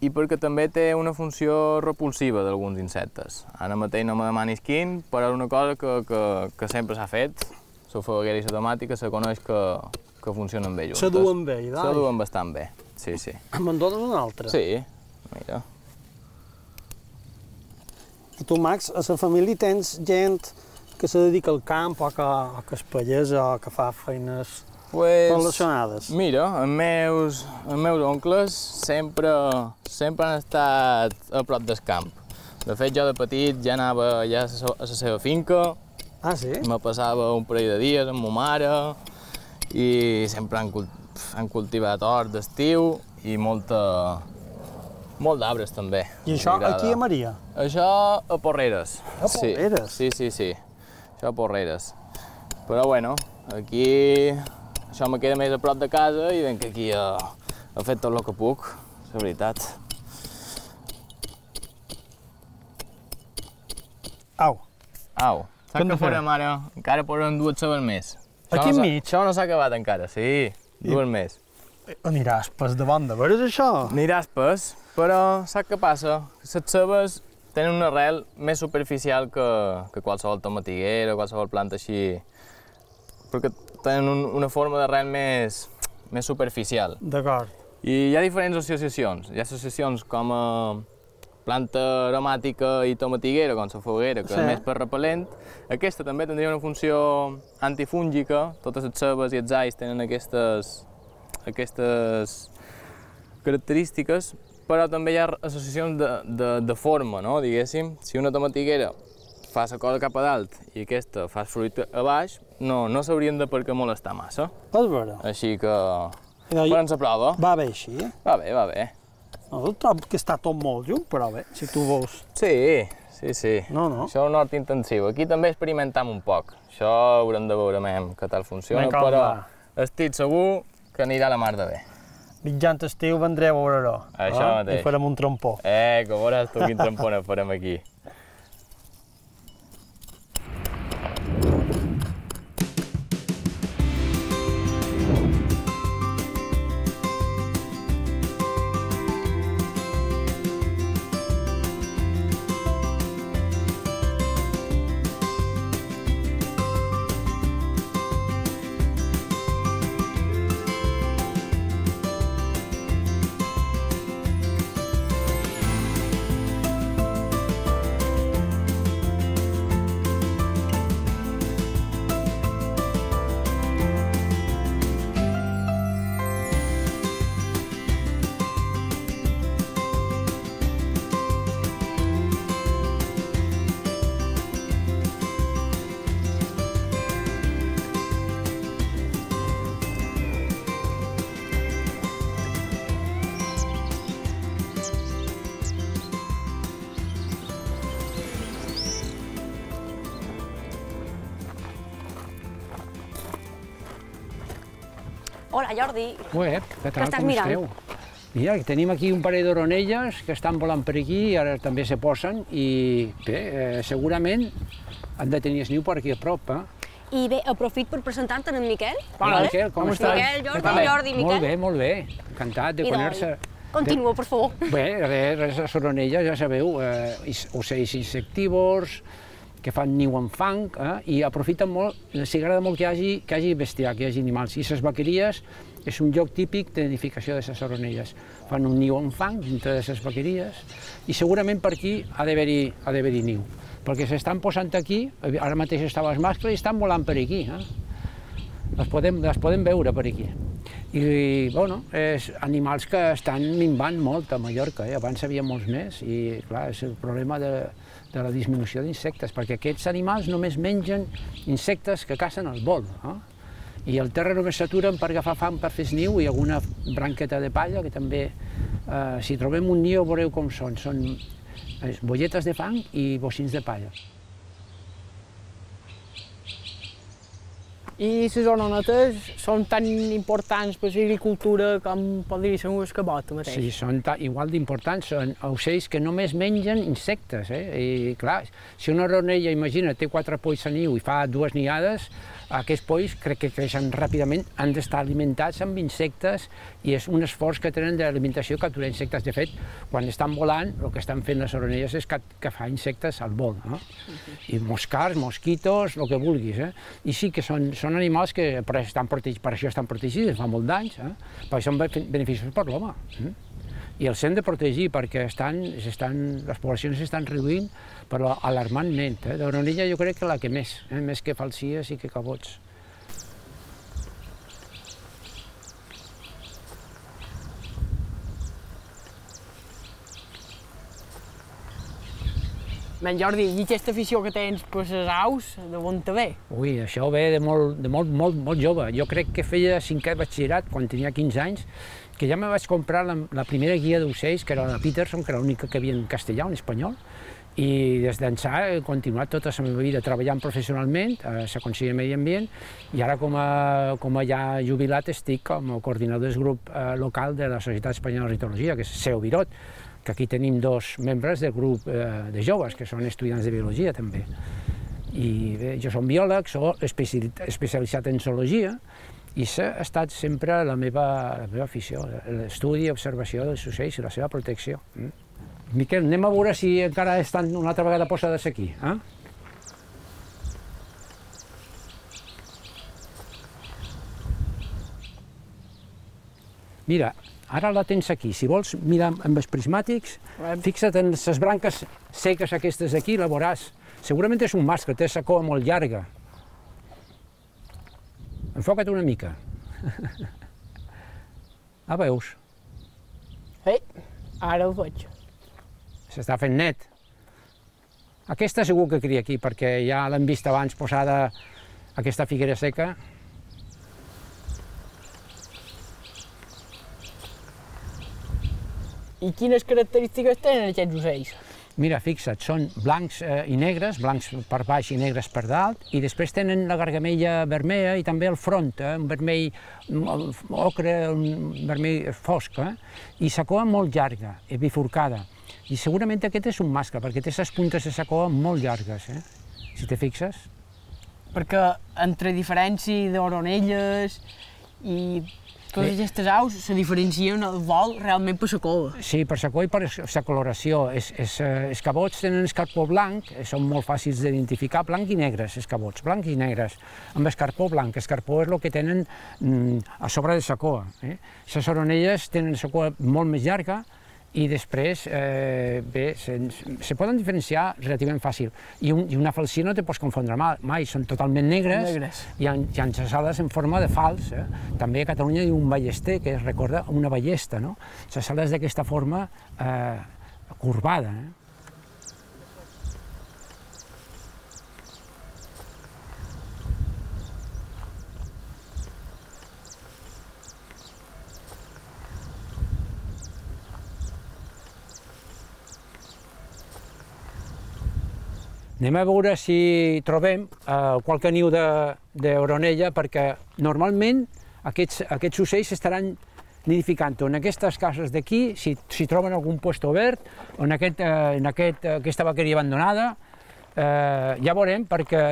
i perquè també té una funció repulsiva d'alguns insectes. Ara mateix no me demanis quin, però és una cosa que, que, que sempre s'ha fet, la foguera i la tomàtica se coneix que, que funcionen bé juntes. Se duen bé, i. Se duen bastant bé, sí, sí. Me'n dones una altra? Sí, mira. I tu, Max, a la família tens gent que se dedica al camp o que, o que és pallesa o que fa feines Pues, relacionades? Mira, els meus, els meus oncles sempre, sempre han estat a prop del camp. De fet, jo de petit ja anava allà a la seva finca, Ah, sí? me passava un parell de dies amb ma mare i sempre han, han cultivat hort d'estiu i molta, molt d'arbres també. I això aquí a Maria? Això a Porreres. A Porreres? Sí, sí, sí, sí. Això Porreres. Però bueno, aquí això me queda més a prop de casa i venc aquí a, a fer tot el que puc, la veritat. Au. Au. Saps de què farem ara? Encara posem dues cebes més. Això Aquí no enmig? Això no s'ha acabat encara, sí. Dues més. Aniràs pas davant de veres això? Aniràs pas, però saps què passa? Les cebes tenen una arrel més superficial que, que qualsevol tomatiguera o qualsevol planta així, perquè tenen un, una forma d'arrel més, més superficial. D'acord. I hi ha diferents associacions. Hi ha associacions com a planta aromàtica i tomatiguera, com la foguera, que Sí. és més per repel·lent. Aquesta també tindria una funció antifúngica. Totes les cebes i els alls tenen aquestes, aquestes característiques, però també hi ha associacions de, de, de forma, no? diguéssim. Si una tomatiguera fa la cosa cap a dalt i aquesta fa fruit a baix, no, no s'haurien de per què molestar massa. És vera. Així que Ja, farem la prova. Va bé així, eh? Va bé, va bé. No, trobo que està tot molt junt, però bé, si tu vols. Sí, sí, sí. No, no. Això és un hort intensiu. Aquí també experimentam un poc. Això haurem de veure mem què tal funciona, però va. estic segur que anirà la mar de bé. Mitjant estiu vendreu a veure-ho. Això eh? mateix. I farem un trompó. Eh, que veuràs tu quin trampona farem aquí. Uep, què tal, com mirant? esteu? Mira, tenim aquí un parell d'oronelles que estan volant per aquí i ara també se posen i bé, eh, segurament han de tenir el niu per aquí a prop, eh? I bé, aprofit per presentar-te en Miquel. Hola, Miquel, com, Com estàs? Miquel, Jordi, tal? Jordi, Miquel. Molt bé, molt bé. Encantat de conèixer. Continua, per favor. Bé, res, res, les oronelles, ja sabeu, eh, ocells insectívors, que fan niu en fang, eh, i aprofiten molt, els agrada molt que hi hagi, que hi hagi bestiar, que hi hagi animals. I les vaqueries és un lloc típic de nidificació de les oronelles. Fan un niu en fang dintre de les vaqueries i segurament per aquí ha d'haver-hi ha d'haver niu, perquè s'estan posant aquí, ara mateix estava els mascles i estan volant per aquí. Eh? Les, podem, les podem veure per aquí. I, bueno, és animals que estan minvant molt a Mallorca, eh? abans havia molts més i, clar, és el problema de, de la disminució d'insectes, perquè aquests animals només mengen insectes que cacen al vol. Eh? I el terra només s'aturen per agafar fam per fer niu i alguna branqueta de palla, que també, eh, si trobem un niu, veureu com són. Són bolletes de fang i bocins de palla. I les oronetes són tan importants per l'agricultura com podria ser un escabot mateix. Sí, són igual d'importants, són ocells que només mengen insectes. Eh? I clar, si una oronella, imagina, té quatre polls a niu i fa dues niades, aquests polls crec que creixen ràpidament, han d'estar alimentats amb insectes i és un esforç que tenen d'alimentació capturar insectes. De fet, quan estan volant, el que estan fent les oronelles és que, fa insectes al vol. No? I moscars, mosquitos, el que vulguis. Eh? I sí que són, són animals que per, estan protegits, per això estan protegits, fa molt d'anys, eh? perquè són beneficiosos per l'home. Eh? i els hem de protegir perquè estan, estan, les poblacions s'estan reduint però alarmantment. Eh? D'Oronilla jo crec que la que més, eh? més que falsies i que cabots. Ben Jordi, i aquesta afició que tens per les aus, de on te ve? Ui, això ve de molt, de molt, molt, molt jove. Jo crec que feia cinquè batxillerat, quan tenia 15 anys, que ja me vaig comprar la, la primera guia d'ocells, que era la Peterson, que era l'única que havia en castellà, en espanyol, i des d'ençà he continuat tota la meva vida treballant professionalment a la Conselleria de Medi Ambient i ara com a, com a ja jubilat estic com a coordinador del grup eh, local de la Societat Espanyola d'Ornitologia, que és Seu Virot, que aquí tenim dos membres del grup eh, de joves, que són estudiants de biologia també. I bé, jo som biòleg, soc especialitzat en zoologia, i s'ha estat sempre la meva, la meva afició, l'estudi i observació dels ocells i la seva protecció. Mm? Miquel, anem a veure si encara estan una altra vegada posades aquí. Eh? Mira, ara la tens aquí. Si vols mirar amb els prismàtics, fixa't en les branques seques aquestes d'aquí, la veuràs. Segurament és un mascle, té la cua molt llarga. Enfoca't una mica. Ah, veus? Ei, ara ho veig. S'està fent net. Aquesta segur que cria aquí, perquè ja l'hem vist abans posada aquesta figuera seca. I quines característiques tenen aquests ocells? Mira, fixa't, són blancs eh, i negres, blancs per baix i negres per dalt, i després tenen la gargamella vermella i també el front, eh, un vermell ocre, un vermell fosc, eh? i la cua molt llarga, bifurcada. I segurament aquest és un mascle, perquè té les puntes de la cua molt llargues, eh? si te fixes. Perquè entre diferència d'oronelles i totes aquestes aus se diferencien el vol realment per la cova. Sí, per la cova i per la coloració. Es, es, els cabots tenen escarpó blanc, són molt fàcils d'identificar, blanc i negres, els cabots, blancs i negres, amb escarpó blanc. Escarpó és el que tenen mm, a sobre de la cova. Eh? Les oronelles tenen la cova molt més llarga, i després, eh, bé, se, se poden diferenciar relativament fàcil. I, un, i una falsia no te pots confondre mai, mai són totalment negres, negres. i han, i ales en forma de fals. Eh? També a Catalunya hi ha un ballester que es recorda una ballesta, no? Ales d'aquesta forma eh, corbada. Eh? Anem a veure si trobem eh, qualque niu d'oronella, perquè normalment aquests, aquests ocells estaran nidificant en aquestes cases d'aquí, si, si troben algun lloc obert, o en, aquest, eh, en aquest, aquesta vaqueria abandonada, eh, ja veurem, perquè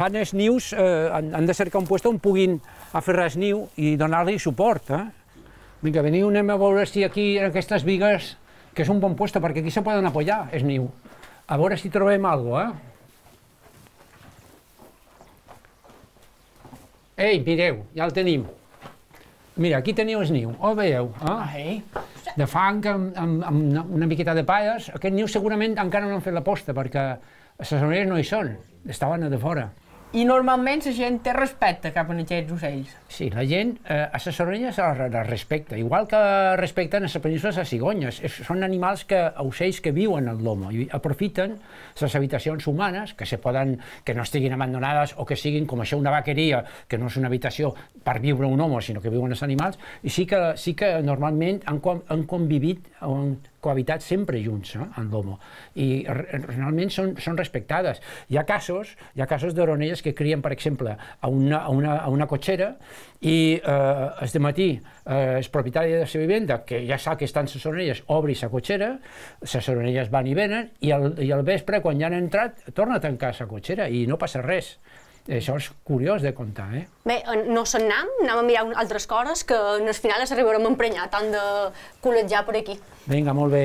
fan els nius, eh, han, han de cercar un lloc on puguin aferrar el niu i donar-li suport. Eh? Vinga, veniu, anem a veure si aquí, en aquestes vigues, que és un bon lloc, perquè aquí se poden apoyar el niu. A veure si trobem alguna cosa, eh? Ei, mireu, ja el tenim. Mira, aquí teniu el niu, ho veieu? Eh? De fang amb, amb, amb una- una miqueta de palles. Aquest niu segurament encara no han fet la posta perquè les orelles no hi són, estaven a de fora. I normalment la gent té respecte cap a aquests ocells. Sí, la gent eh, a les orelles les les respecta, igual que respecten a la península les cigonyes. És, són animals que, ocells que viuen al lomo i aprofiten les habitacions humanes, que se poden, que no estiguin abandonades o que siguin com això una vaqueria, que no és una habitació per viure un home, sinó que viuen els animals, i sí que, sí que normalment han, han convivit han cohabitat sempre junts eh, en l'homo i re- realment són, són respectades. Hi ha casos, hi ha casos d'oronelles que crien, per exemple, a una, a una, a una cotxera i eh, es de matí eh, el propietari de la seva vivenda, que ja sap que estan les oronelles, obri la cotxera, les oronelles van i venen i al, i al vespre, quan ja han entrat, torna a tancar la cotxera i no passa res. Això és curiós de contar, eh? Bé, eh, no se'n anem, anem a mirar altres coses que en el final ens arribarem a emprenyar tant de col·legiar per aquí. Vinga, molt bé.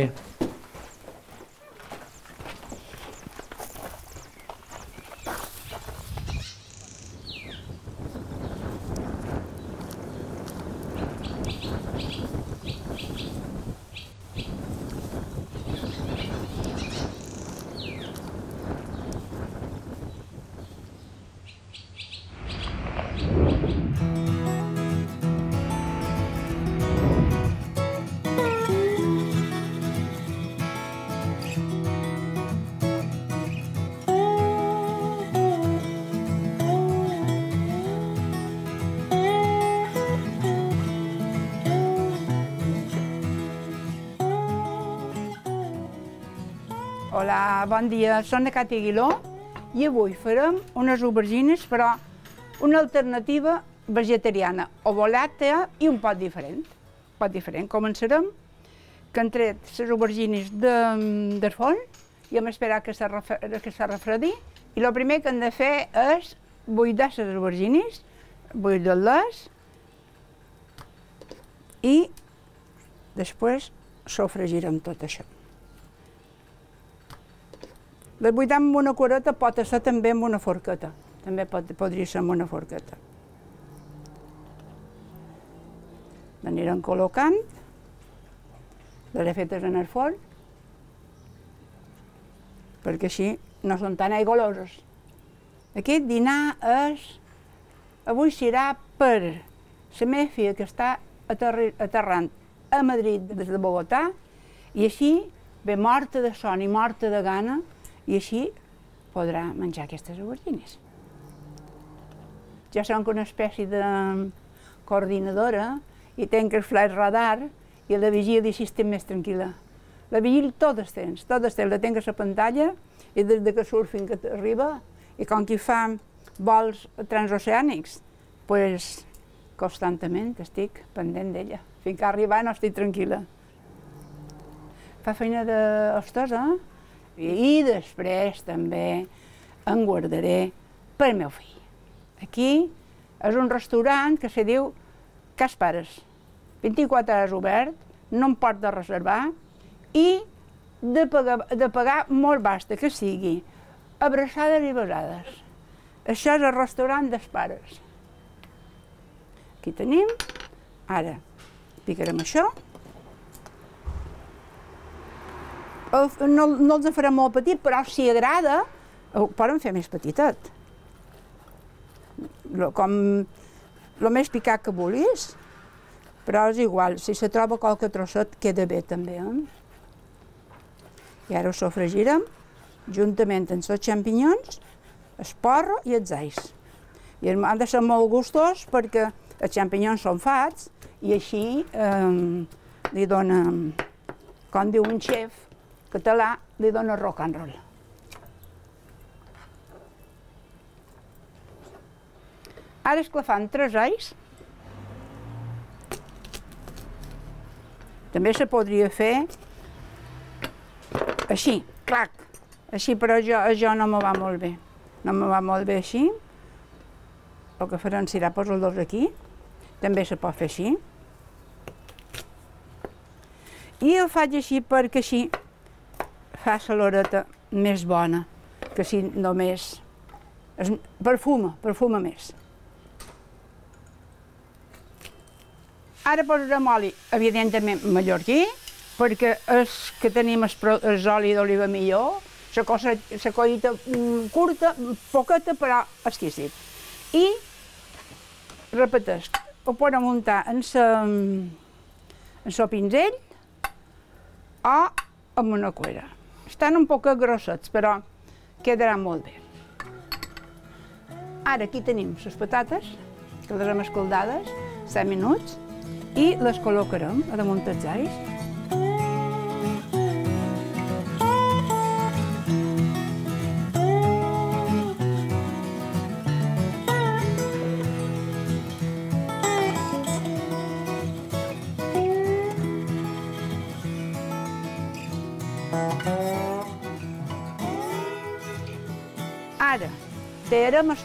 Hola, bon dia. Som de Cati Aguiló i avui farem unes aubergines, però una alternativa vegetariana, o volàctea i un pot diferent. Pot diferent. Començarem que han tret les aubergines de, del forn i hem esperat que se, que se refredi i el primer que hem de fer és buidar les aubergines, buidar-les i després sofregirem tot això. Les buidam amb una cureta pot ser també amb una forqueta. També pot, podria ser amb una forqueta. L'anirem col·locant. Les fetes en el forn. Perquè així no són tan aigolosos. Aquest dinar és... Avui serà per la meva filla que està aterrant a Madrid des de Bogotà i així ve morta de son i morta de gana i així podrà menjar aquestes aubergines. Jo soc una espècie de coordinadora i tenc el flash radar i la vigília així estic més tranquil·la. La vigília tot el temps, tot el temps, la tenc a la pantalla i des de que surt fins que arriba i com que fa vols transoceànics, pues, constantment estic pendent d'ella. Fins que arriba no estic tranquil·la. Fa feina d'hostosa, i després també en guardaré per meu fill. Aquí és un restaurant que se diu Cas Pares. 24 hores obert, no em pot de reservar i de pagar, de pagar molt basta que sigui, abraçades i besades. Això és el restaurant dels pares. Aquí tenim, ara picarem això, el, no, no els en farem molt petit, però si agrada, ho poden fer més petitet. Com el més picat que vulguis, però és igual, si se troba qualque trosset queda bé també. Eh? I ara ho sofregirem juntament amb els xampinyons, el porro i els ais. I han de ser molt gustos perquè els xampinyons són fats i així eh, li dona, com diu un xef, català li dona rock and roll. Ara esclafant tres ais. També se podria fer així, clac, així, però jo, jo no me va molt bé. No me va molt bé així. El que farem serà posar-los aquí. També se pot fer així. I el faig així perquè així fa la l'horeta més bona, que si només es perfuma, perfuma més. Ara posarem oli, evidentment, mallorquí, perquè és que tenim el oli d'oliva millor, la cosa, la collita mm, curta, poqueta, però exquisit. I, repeteix, ho podem muntar en sa, en sa pinzell o amb una cuera. Estan un poc grossets, però quedarà molt bé. Ara aquí tenim les patates, que les hem escaldades, 7 minuts, i les col·locarem a damunt dels alls.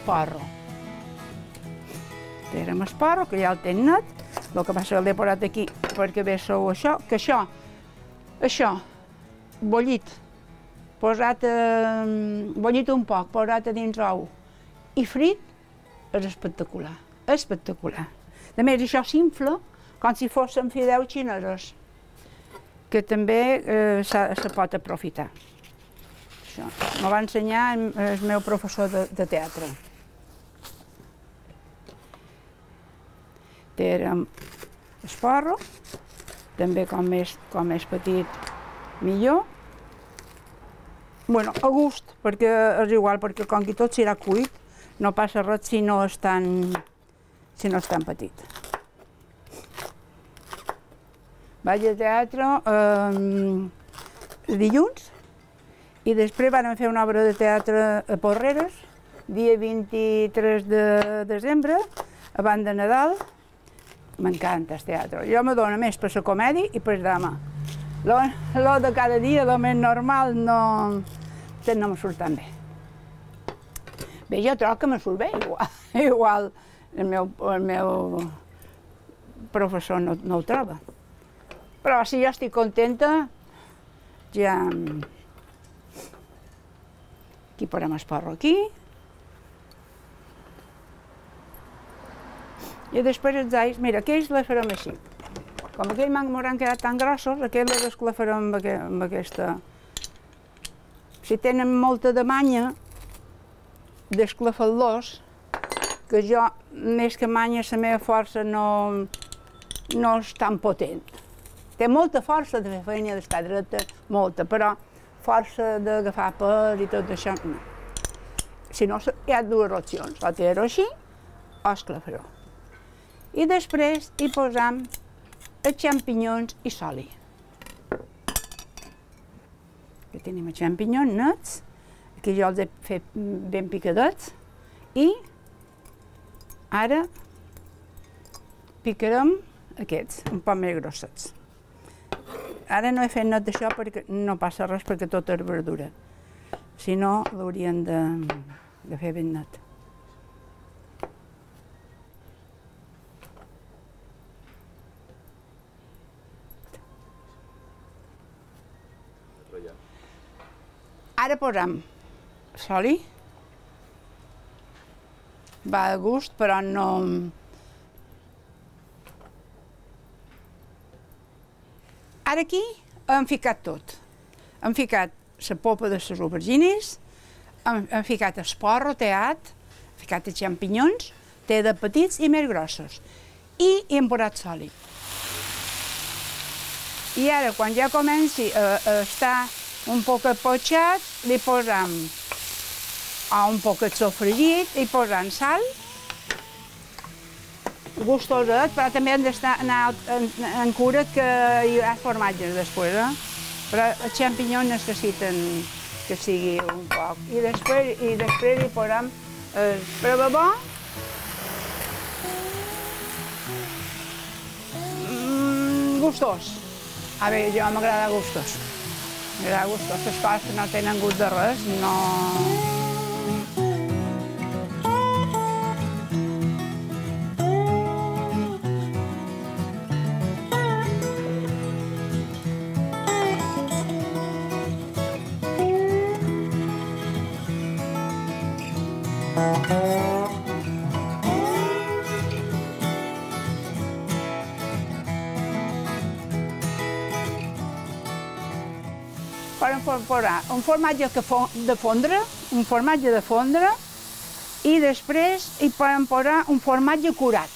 Porro. Tirem el porro, que ja el tens net. El que passa l'he posat aquí perquè bé sou això, que això, això, bullit, posat, eh, bullit un poc, posat a dins ou i frit, és espectacular, espectacular. A més, això s'infla com si fossin fideus xinesos, que també eh, se pot aprofitar. Això. Me va ensenyar el, meu professor de, de teatre. Térem el porro, també com més, com més petit millor. bueno, a gust, perquè és igual, perquè com que tot serà cuit, no passa res si no és tan, si no és tan petit. Vaig a teatre eh, dilluns i després vam fer una obra de teatre a Porreres, dia 23 de desembre, abans de Nadal. M'encanta el teatre. Jo me dono més per la comèdia i per el drama. Lo, lo de cada dia, lo més normal, no, no me surt tan bé. Bé, jo trobo que me surt bé, igual, igual el meu, el meu professor no, no ho troba. Però si jo estic contenta, ja... Aquí posem el porro aquí. I després els alls, mira, aquells les farem així. Com aquells m'han quedat tan grossos, aquells les esclafarem amb, aqu amb aquesta... Si tenen molta de manya, d'esclafar-los, que jo, més que manya, la meva força no, no és tan potent. Té molta força de fer feina d'estar dreta, molta, però força d'agafar pes i tot això, no. Si no, hi ha dues opcions, o tiro així o esclafaró. I després hi posam els xampinyons i soli. Aquí tenim els xampinyons nets, aquí jo els he fet ben picadets, i ara picarem aquests, un poc més grossets. Ara no he fet net d'això perquè no passa res perquè tot és verdura. Si no, l'haurien de, de fer ben net. Ara posam soli. Va a gust, però no... Ara aquí hem ficat tot. Hem ficat la popa de les aubergines, hem, hem ficat el porro teat, hem ficat els xampinyons, té de petits i més grossos. I posat soli. I ara, quan ja comenci a, a estar un poc apotxat, li posam a un poc de sofregit, i posam sal, gustoset, però també hem d'estar en, en cura que hi ha formatges després, eh? Però els xampinyons necessiten que sigui un poc. I després, i després hi posam el prebabó, mm, gustós. A veure, jo m'agrada gustós. M'agrada gustós. Les coses que no tenen gust de res, no... Podem posar un formatge que de fondre, un formatge de fondre, i després hi podem posar un formatge curat,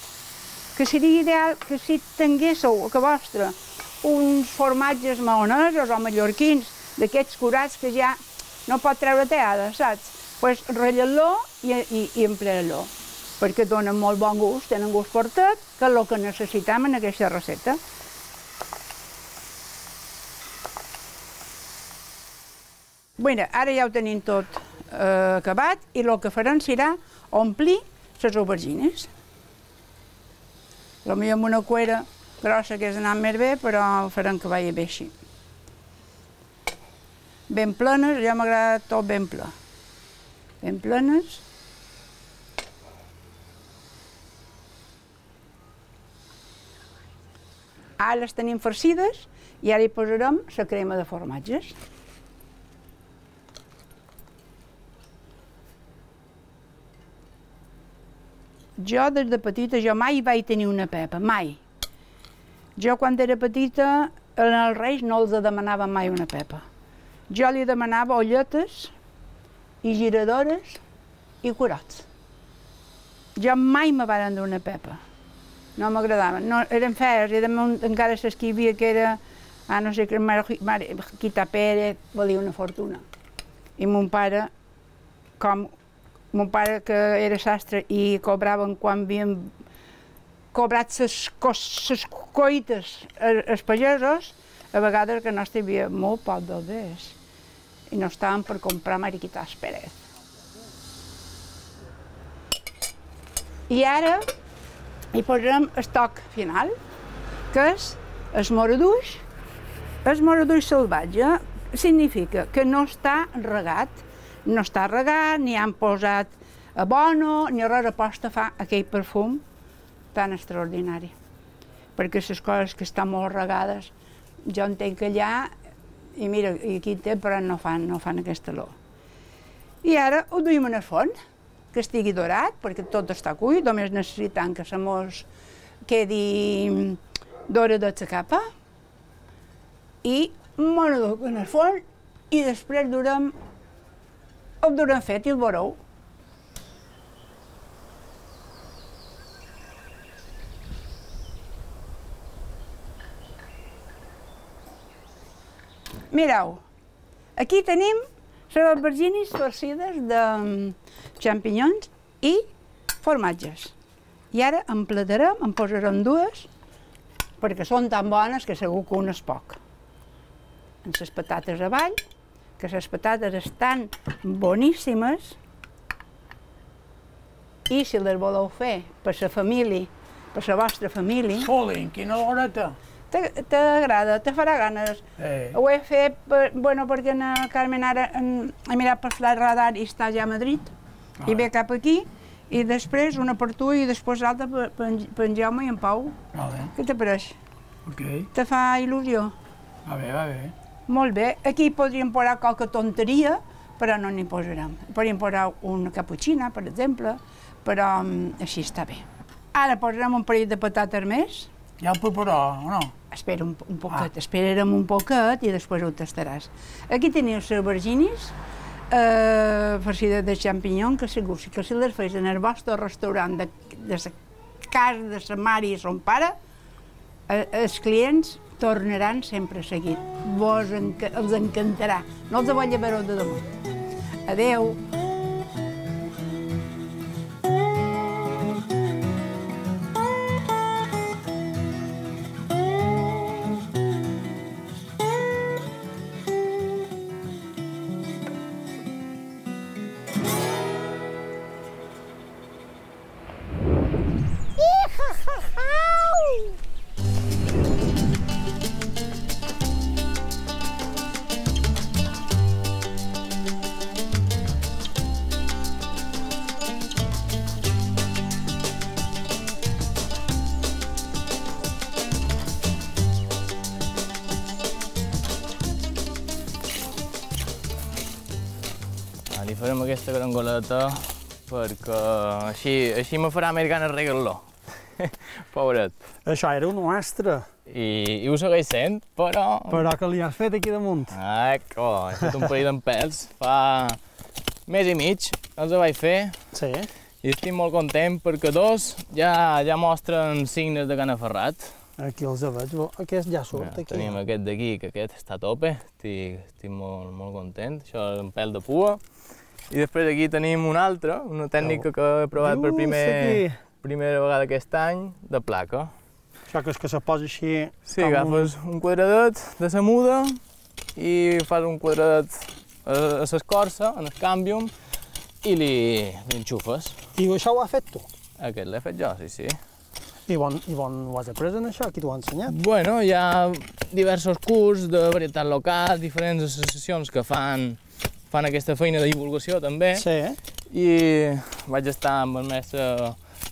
que seria ideal que si tinguéssiu que vostre uns formatges maonesos o mallorquins, d'aquests curats que ja no pot treure teada, saps? Doncs pues, ratllar-lo i, i, i emplea-lo, perquè donen molt bon gust, tenen gust fortet, que és el que necessitem en aquesta recepta. Bueno, ara ja ho tenim tot eh, acabat i el que farem serà omplir les aubergines. Potser amb una cuera grossa que és anar més bé, però farem que vagi bé així. Ben plenes, ja m'agrada tot ben ple. Ben plenes. Ara les tenim farcides i ara hi posarem la crema de formatges. Jo, des de petita, jo mai vaig tenir una pepa, mai. Jo, quan era petita, en els Reis no els demanava mai una pepa. Jo li demanava olletes i giradores i curots. Jo mai me van dur una pepa. No m'agradava. No, eren fees, eren un, encara s'esquivia que era, ah, no sé, que mare, mare, Quita Pérez, valia una fortuna. I mon pare, com mon pare que era sastre i cobraven quan havien cobrat les coites els pagesos, a vegades que no havia molt poc d'obres i no estaven per comprar mariquitas Pérez. I ara hi posarem el toc final, que és el moraduix. El moraduix salvatge significa que no està regat, no està regat, ni han posat abono, ni res aposta fa aquell perfum tan extraordinari. Perquè les coses que estan molt regades, jo entenc que allà, i mira, i aquí té, però no fan, no fan aquesta olor. I ara ho duim en el forn, que estigui dorat, perquè tot està cuit, només necessitem que se mos quedi d'hora de la capa, i me duc en el forn, i després durem, el durem fet i el veureu. Mireu, aquí tenim les albergines farcides de xampinyons i formatges. I ara en platarem, en posarem dues, perquè són tan bones que segur que una és poc. En les patates avall, que les patates estan boníssimes, i si les voleu fer per la família, per la vostra família... Jolín, quina horeta! T'agrada, te farà ganes. Eh. Ho he fet, per, bueno, perquè en Carmen ara en, he mirat per el radar i està ja a Madrid, ah. i ve cap aquí, i després una per tu i després l'altra per, per, per en Jaume i en Pau. Vale. Què te pareix? Ok. Te fa il·lusió? Va bé, va bé. Molt bé. Aquí podríem posar qualque tonteria, però no n'hi posarem. Podríem posar una caputxina, per exemple, però um, així està bé. Ara posarem un parell de patates més. Ja ho puc posar, o no? Espera un, un poquet, ah. espera'm un poquet i després ho tastaràs. Aquí teniu les aubergines, eh, farcides de champignon, que segur que si les feis en el vostre restaurant de, de la casa de sa mare i son pare, eh, els clients tornaran sempre seguit. Vos enca els encantarà. No els vull veure de damunt. Adeu. Perquè així, així me farà més ganes regar-lo. pobret. Això era un mestre. I, i ho segueix sent, però... Però que li has fet aquí damunt? Eco, he fet un parell d'empels fa mes i mig, els vaig fer. Sí. I estic molt content perquè dos ja, ja mostren signes de que han aferrat. Aquí els veig, aquest ja surt aquí. Tenim aquest d'aquí, que aquest està a tope, estic, estic molt, molt content. Això és un pèl de pua. I després aquí tenim un altre, una tècnica que he provat per primer, aquí. primera vegada aquest any, de placa. Això que és que se posa així... Sí, agafes un quadradet de la muda i fas un quadradet a, l'escorça, en el càmbium, i li, li enxufes. I això ho has fet tu? Aquest l'he fet jo, sí, sí. I bon, i bon ho has après en això? Qui t'ho ha ensenyat? Bueno, hi ha diversos curs de varietat local, diferents associacions que fan, fan aquesta feina de divulgació també. Sí. I vaig estar amb el mestre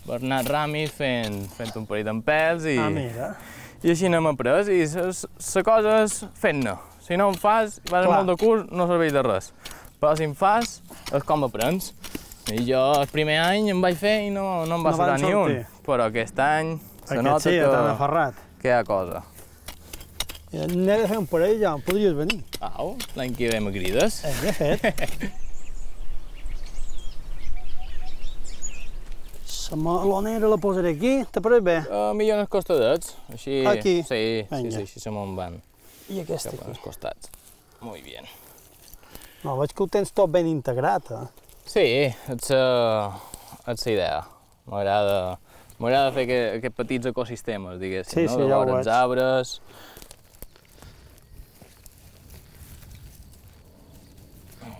Bernat Ramis fent, fent un parell d'empels i, Ah, mira. i així n'hem après. I la cosa és fent-ne. Si no en fas, vas Clar. molt de curs, no serveix de res. Però si en fas, és com aprens. I jo el primer any em vaig fer i no, no em va No sobrar ni un. sortir. Però aquest any se Aquest nota sí, t'han que, aferrat. que hi ha cosa. N'he de fer un parell ja, podries venir. Au, l'any que ve me crides. Eh, ja fet. La melonera la posaré aquí, te pareix bé? Uh, millor en els costadets. Així, Aquí? Sí, sí, Vinga. sí, així se me'n van. I aquesta cap aquí? als costats. Molt bé. No, veig que ho tens tot ben integrat, eh? Sí, és la és la idea. M'agrada m'agrada fer aquest, aquests petits ecosistemes, diguéssim, Sí, no? sí, de ja arbres.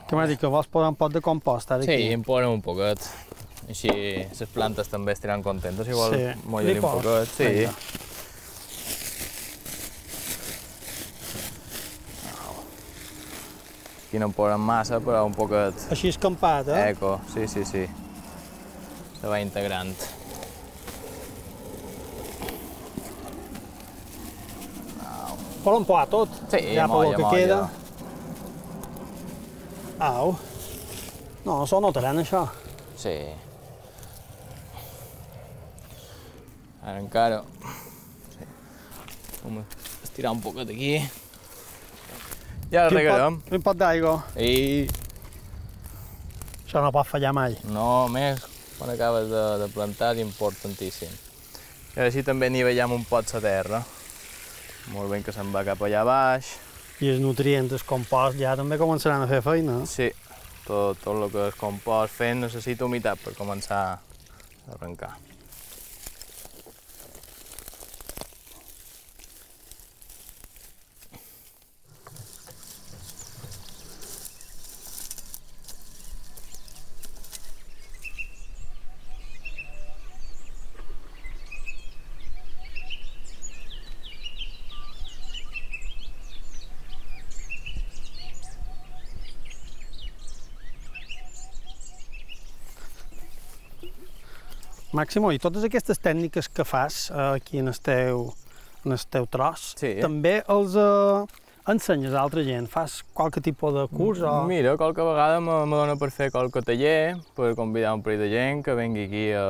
Que m'ha dit que vols posar un pot de compost ara Sí, aquí. em posem un poquet. Així les plantes també estaran contentes, igual Sí. mollar un poquet. Sí. Vinga. Aquí no en posem massa, però un poquet... Així escampat, eh? Eco, sí, sí, sí. Se va integrant. Vol emplear tot? Sí, ja per molla, lo que molla. queda. Au. No, s'ho notaran, això. Sí. Ara encara... Sí. Home, estirar un poquet aquí. Ja la Quin pot- regarem. Un pot d'aigua. I... Això no pot fallar mai. No, més, quan acabes de, de plantar és importantíssim. I així també nivellem un pot la terra. Molt bé que se'n va cap allà baix. I els nutrients del compost ja també començaran a fer feina. Sí, tot, tot el que és compost fent necessita humitat per començar a arrencar. Màximo, i totes aquestes tècniques que fas eh, aquí en el teu, en el teu tros, Sí. també els eh, ensenyes a altra gent? Fas qualque tipus de curs? O... Mira, qualque vegada me, me dona per fer qualque taller, per convidar un parell de gent que vengui aquí a,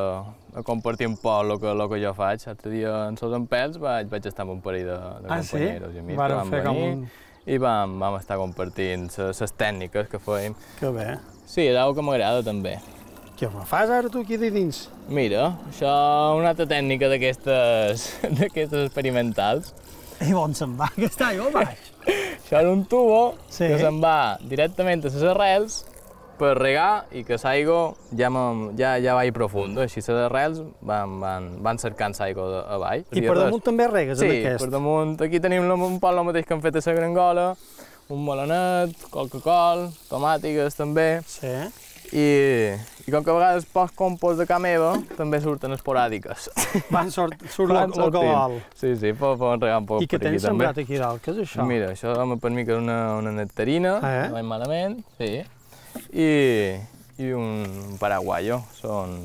a compartir un poc el que, lo que jo faig. L'altre dia en Sos Empels vaig, vaig estar amb un parell de, de Ah, sí? companyeros i amics Varen que van fer com venir un- i vam, vam estar compartint les tècniques que fèiem. Que bé. Sí, és una que m'agrada també. Què fas ara tu aquí de dins? Mira, això és una altra tècnica d'aquestes d'aquestes experimentals. I on se'n va aquesta aigua baix? Això és un tubo Sí. que se'n va directament a les arrels per regar i que l'aigua ja, me- ja, ja va profund. Així les arrels van, van, van cercant l'aigua avall. I per damunt també regues sí, en aquest? per damunt. Aquí tenim un poc el mateix que hem fet a la grangola, un melonet, coca-col, tomàtiques també. Sí. I, I com que a vegades poc compost de ca meva, també surten esporàdiques. Van sort, surt Van el, sortint. cabal. Sí, sí, pot, pot regar un poc I que aquí tens també. sembrat aquí dalt, què és això? Mira, això home, per mi que és una, una nectarina, Eh? no vaig malament, sí. I, i un, paraguayo, són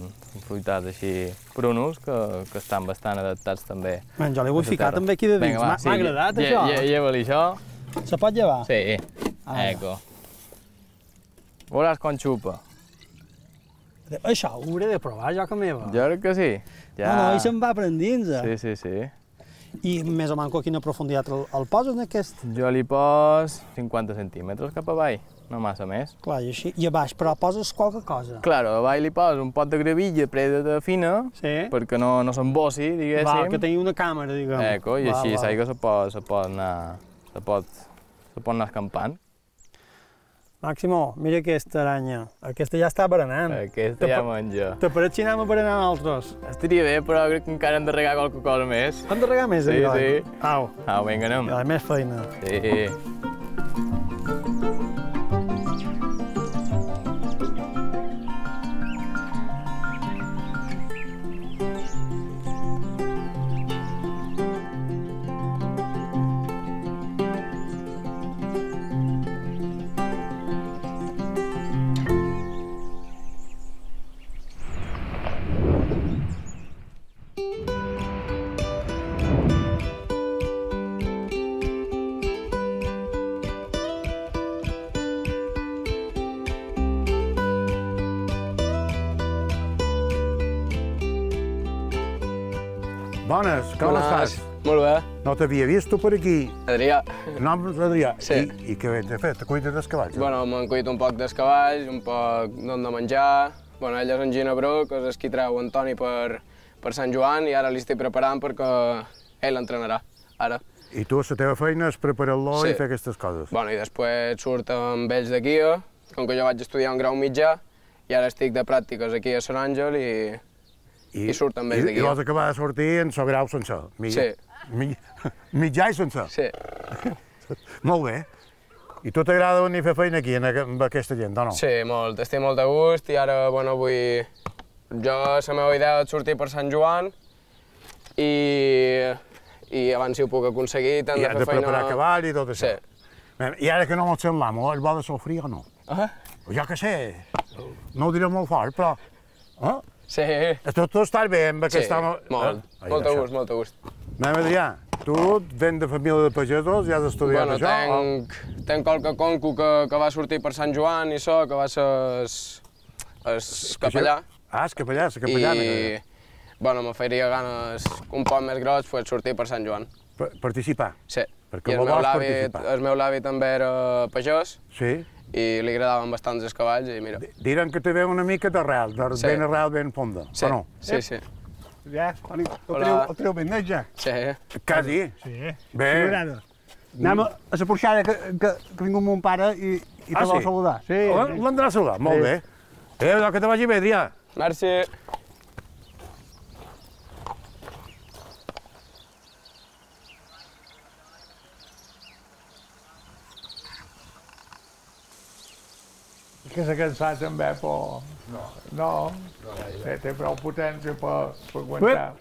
fruitats així prunos que, que estan bastant adaptats també. Ben, jo l'he vull ficar també aquí de dins. M'ha m'ha agradat, lle- això. lle- Lleva-li això. Se pot llevar? Sí, Ara. eco. Veuràs com xupa. Això ho hauré de provar, jo que meva. Jo crec que sí. Ja... No, no, i se'n va aprendint. Sí, sí, sí. I més o manco a quina profunditat el, el poses en aquest? Jo li pos 50 centímetres cap avall, no massa més. Clar, i així, i a baix, però poses qualque cosa. Claro, a avall li pos un pot de gravilla preda de fina, sí. perquè no, no s'embossi, diguéssim. Va, que tingui una càmera, diguem. Eco, i Va, així va. l'aigua se pot, se pot anar, se pot, se pot anar escampant. Màximo, mira aquesta aranya. Aquesta ja està berenant. Aquesta ja menja. Te pareix si anem a berenar altres? Estaria bé, però crec que encara hem de regar qualque cosa més. Hem de regar més, Sí, allò? sí. Au. Au, vinga, anem. Ja, més feina. Sí. Bones, com Bones. estàs? Molt bé. No t'havia vist tu per aquí. Adrià. Nom Adrià. Sí. I, i què a fer? Te cuides dels cavalls? Bueno, m'han cuit un poc dels cavalls, un poc d'on de menjar. Bueno, ell és en Ginebro, que és qui treu Antoni per, per Sant Joan, i ara li estic preparant perquè ell l'entrenarà, ara. I tu, la teva feina és preparar-lo Sí. i fer aquestes coses. Bueno, i després surt amb ells de guia, com que jo vaig estudiar un grau mitjà, i ara estic de pràctiques aquí a Sant Àngel i, i, i surt amb ells I, de I vas acabar de sortir en so grau sencer. Mi, Sí. Mi, mitjà i sencer. Sí. Molt bé. I tu t'agrada venir a fer feina aquí, amb aquesta gent, o no? Sí, molt, estic molt de gust i ara, bueno, vull... Jo, la meva idea és sortir per Sant Joan i, i abans si ho puc aconseguir, tant I de has fer de feina... preparar cavall i tot això. Sí. I ara que no mos sent l'amo, el vol de sofrir o no? Ah? Jo què sé, no ho diré molt fort, però... Eh? Sí. Tu, tu estàs bé amb Sí, aquest home? molt, Eh? molt de això. gust, molt de gust. Anem, Adrià, tu vens de família de pagesos, ja has estudiat Bueno, això? tenc, tenc qualque conco que, que va sortir per Sant Joan i això, que va ser es, es capellà. Ah, és capellà, és capellà. I, bueno, me faria ganes un poc més gros pues, sortir per Sant Joan. Pa participar? Sí. Perquè I el meu, vols avi, participar. el meu avi també era pagès Sí. I li agradaven bastant els cavalls i mira. Diran que te ve una mica d'arrel, de Sí. ben arrel, ben fonda, Sí, o no? sí, sí. Ja, Toni, el treu, el treu ben net, ja. Sí. Quasi. Sí. Bé. M'agrada. Anem a, a la porxada que, que, que vingut mon pare i, i te Ah, vol sí? saludar. Sí. L- L'Andrà a saludar, molt Sí. bé. Eh, que te vagi bé, Adrià. Merci. Que s'ha cansat també, però... No. No? Té, té prou potència per, per aguantar.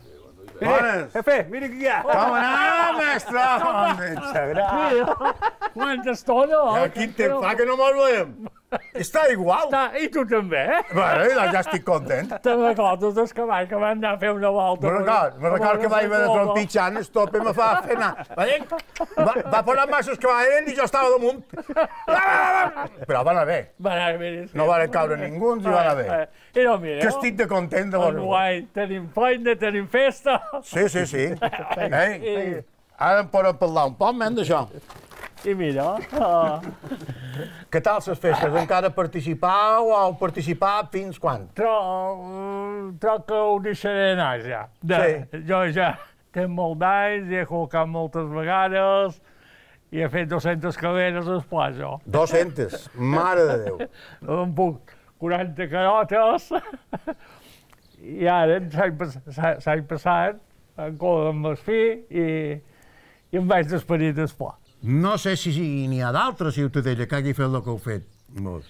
Bones. Jefe, mira qui hi ha. Com anem, mestre? Home, xagrat. Mira, quanta estona! Ja, quin temps fa que no mos veiem. Està igual. Està, I tu també, eh? Bueno, ja, ja estic content. Te'n recordes del cavall que van anar a fer una volta? Me record, me record que vaig veure trompitxant, el tope me fa fer anar. Veient? Va, va posar masses cavall i jo estava damunt. Però va anar bé. Va anar bé. sí. No va caure ningú, ens hi va anar bé. Eh, I no, mira, Que estic de content de veure Guai, tenim feina, tenim festa. Sí, sí, sí. Ei, ara em podem parlar un poc, men, d'això. I mira, uh, Què tal les festes? Encara participau o heu participat fins quan? tro, troc que ho deixaré anar ja. De, Sí. Jo ja tinc molt d'anys, he col·locat moltes vegades i he fet 200 carreres al pla, jo. 200, mare de Déu. Em puc 40 carotes i ara s'ha- passat en col amb el fi i, i em vaig despedir del pla. No sé si n'hi ha d'altres ciutadella que hagi fet el que heu fet. No.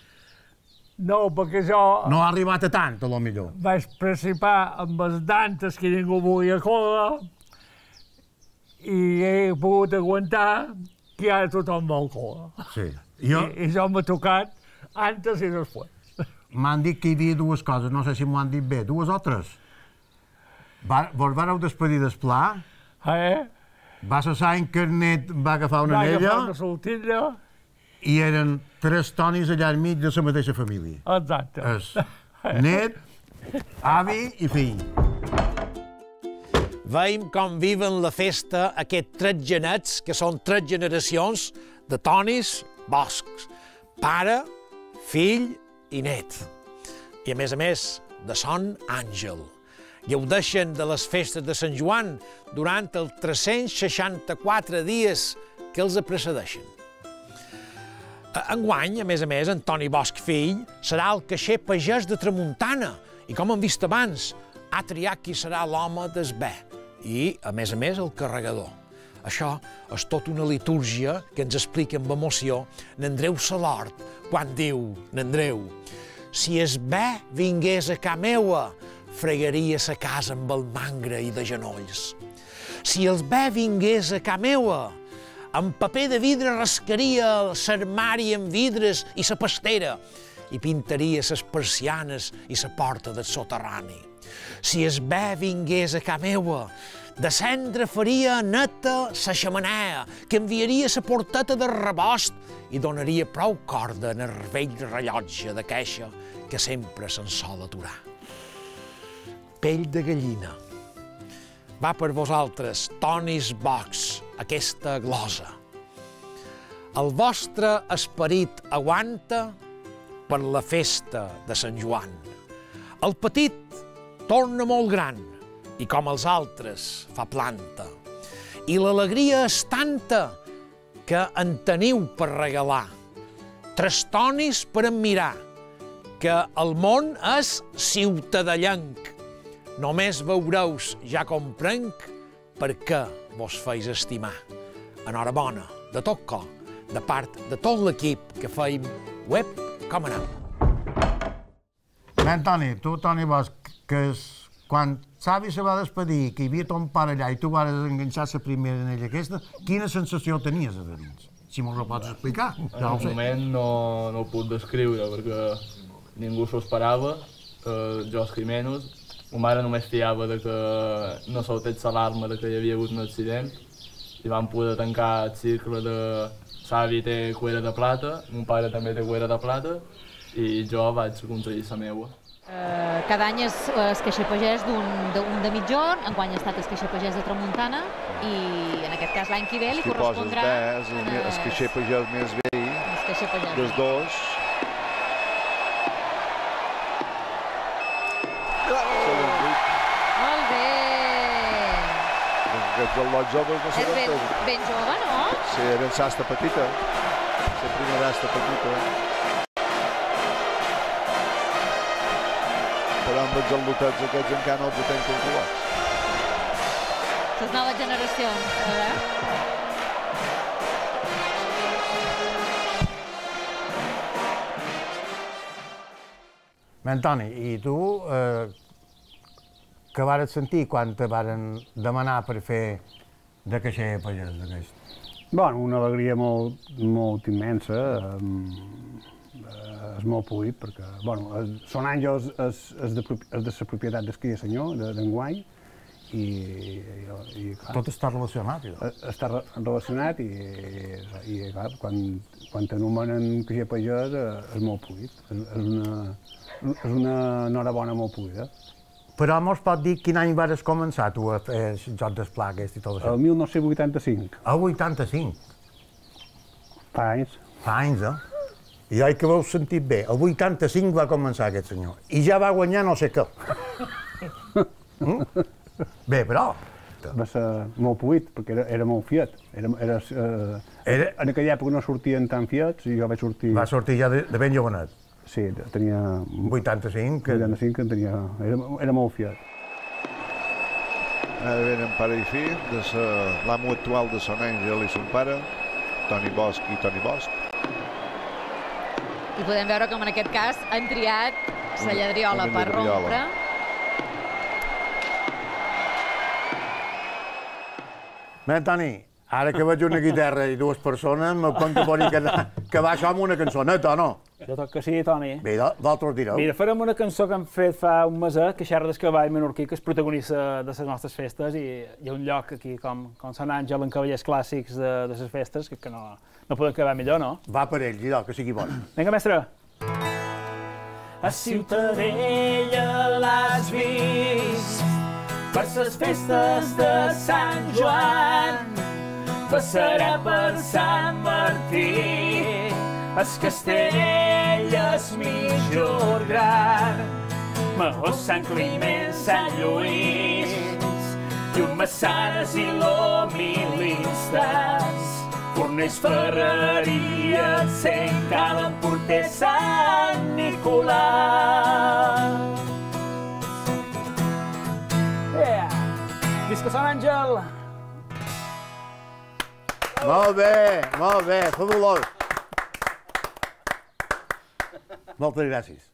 No, perquè jo No ha arribat a tant, a lo millor. vaig participar amb els dantes que ningú volia córrer i he pogut aguantar que ara tothom vol córrer. Sí. Jo, I, I jo m'ha tocat antes i després. m'han dit que hi havia dues coses, no sé si m'ho han dit bé, dues o tres. Va, vos vareu despedir del pla, Eh? Va cessar en carnet, va agafar una Vaig agafar anella una soltilla, i eren tres tonis allà enmig de la mateixa família. exacte. És net, Avi i fill. Veiem com viven la festa aquests tres genets, que són tres generacions de Tonis Boscs. Pare, fill i net. I a més a més, de son àngel. Gaudeixen de les festes de Sant Joan durant els 364 dies que els precedeixen. Enguany, a més a més, Antoni Bosch fill serà el caixer pagès de Tramuntana i, com hem vist abans, ha triat qui serà l'home d'esbé i, a més a més, el carregador. Això és tot una litúrgia que ens explica amb emoció n'Andreu Salort quan diu, n'Andreu, si es bé vingués a ca meua, fregaria sa casa amb el mangre i de genolls. Si el bé vingués a ca meua, amb paper de vidre rascaria l'armari amb vidres i sa pastera i pintaria ses persianes i sa porta del soterrani. Si es bé vingués a ca meua, de cendre faria neta sa xamanea, que enviaria sa porteta de rebost i donaria prou corda en el vell rellotge de queixa que sempre se'n sol aturar. Pell de gallina. Va per vosaltres, Tonis Box, aquesta glosa. El vostre esperit aguanta per la festa de Sant Joan. El petit torna molt gran i com els altres fa planta. I l'alegria és tanta que en teniu per regalar. Tres tonis per admirar, que el món és ciutadellenc. Només veureus, ja comprenc, per què vos feis estimar. Enhorabona, de tot cor, de part de tot l'equip que feim web com anem. Ben, Toni, tu, Toni Bosch, que és, quan Xavi se va despedir, que hi havia ton pare allà i tu vas enganxar la primera anella aquesta, quina sensació tenies a dins? Si mos ho pots explicar, En ja el moment no, no ho puc descriure perquè ningú s'ho esperava, eh, jo els. Ma mare només fiava de que no saltés l'alarma de que hi havia hagut un accident i vam poder tancar el cicle de Savi té cuera de plata, mon pare també té cuera de plata i jo vaig aconseguir la meua. Eh, cada any és es queixa pagès d'un d'un de mitjorn, enguany ha estat es queixa pagès de Tramuntana i en aquest cas l'any que ve li poses correspondrà bé és el, el caixer pagès més vell es queixa pagès. dels dos. Molt bé! Aquests del lot joves no És sabem ben, jove, no? Sí, eren sasta petita. La primera asta petita. Però amb els al·lotets aquests encara no els tenc calculats. Les noves generacions, a veure. Ben, Toni, i tu, eh, què vares sentir quan te varen demanar per fer de caixer pagès d'aquest? Bueno, una alegria molt, molt immensa, eh, és molt polit, perquè, bueno, Son Àngels és, és, de, és de la propietat del que senyor, de- d'enguany, i, i, i clar, Tot està relacionat, jo. eh, està re- relacionat i, i, clar, quan, quan t'anomenen caixer pagès eh, és molt polit, és, és, una, és una enhorabona molt polida. Però mos pot dir quin any vares començar tu a fer el joc d'esplà aquest i tot això? El 1985. El 85? Fa anys. Fa anys, eh? I oi que vau sentit bé. El 85 va començar aquest senyor. I ja va guanyar no sé què. mm? Bé, però... Va ser molt polit, perquè era, era molt fiat. Era, era, eh, Era- En aquella època no sortien tan fiats i jo vaig sortir... Va sortir ja de, de ben jovenet. Sí, tenia... 85? Que... 85 que en tenia... Era, era molt fiat. Ara venen pare i fill, de sa, l'amo actual de Son Àngel i son pare, Toni Bosch i Toni Bosch. I podem veure com en aquest cas han triat la lladriola una per lladriola. rompre. Bé, Toni, ara que veig una guitarra i dues persones, me compte por que, que va això amb una cançoneta, o no? Jo toc que sí, Toni. Bé, d'altres direu. Mira, farem una cançó que hem fet fa un meset, que xerra del cavall menorquí, que és protagonista de les nostres festes, i hi ha un lloc aquí com, com Sant Àngel, en cavallers clàssics de, de les festes, que, que no, no poden acabar millor, no? Va per ells, idò, que sigui bon. Vinga, mestre. A Ciutadella l'has vist per ses festes de Sant Joan. Passarà per Sant Martí, es castell, es mitjor gran. Maó Sant Climent, Sant Lluís, llum Massanes i l'Homilistes. Forners, Ferreria, Cent Cal, Porter, Sant Nicolau. Yeah. Visca Sant Àngel! Molt bé, molt bé, fabulós. Moltes gràcies.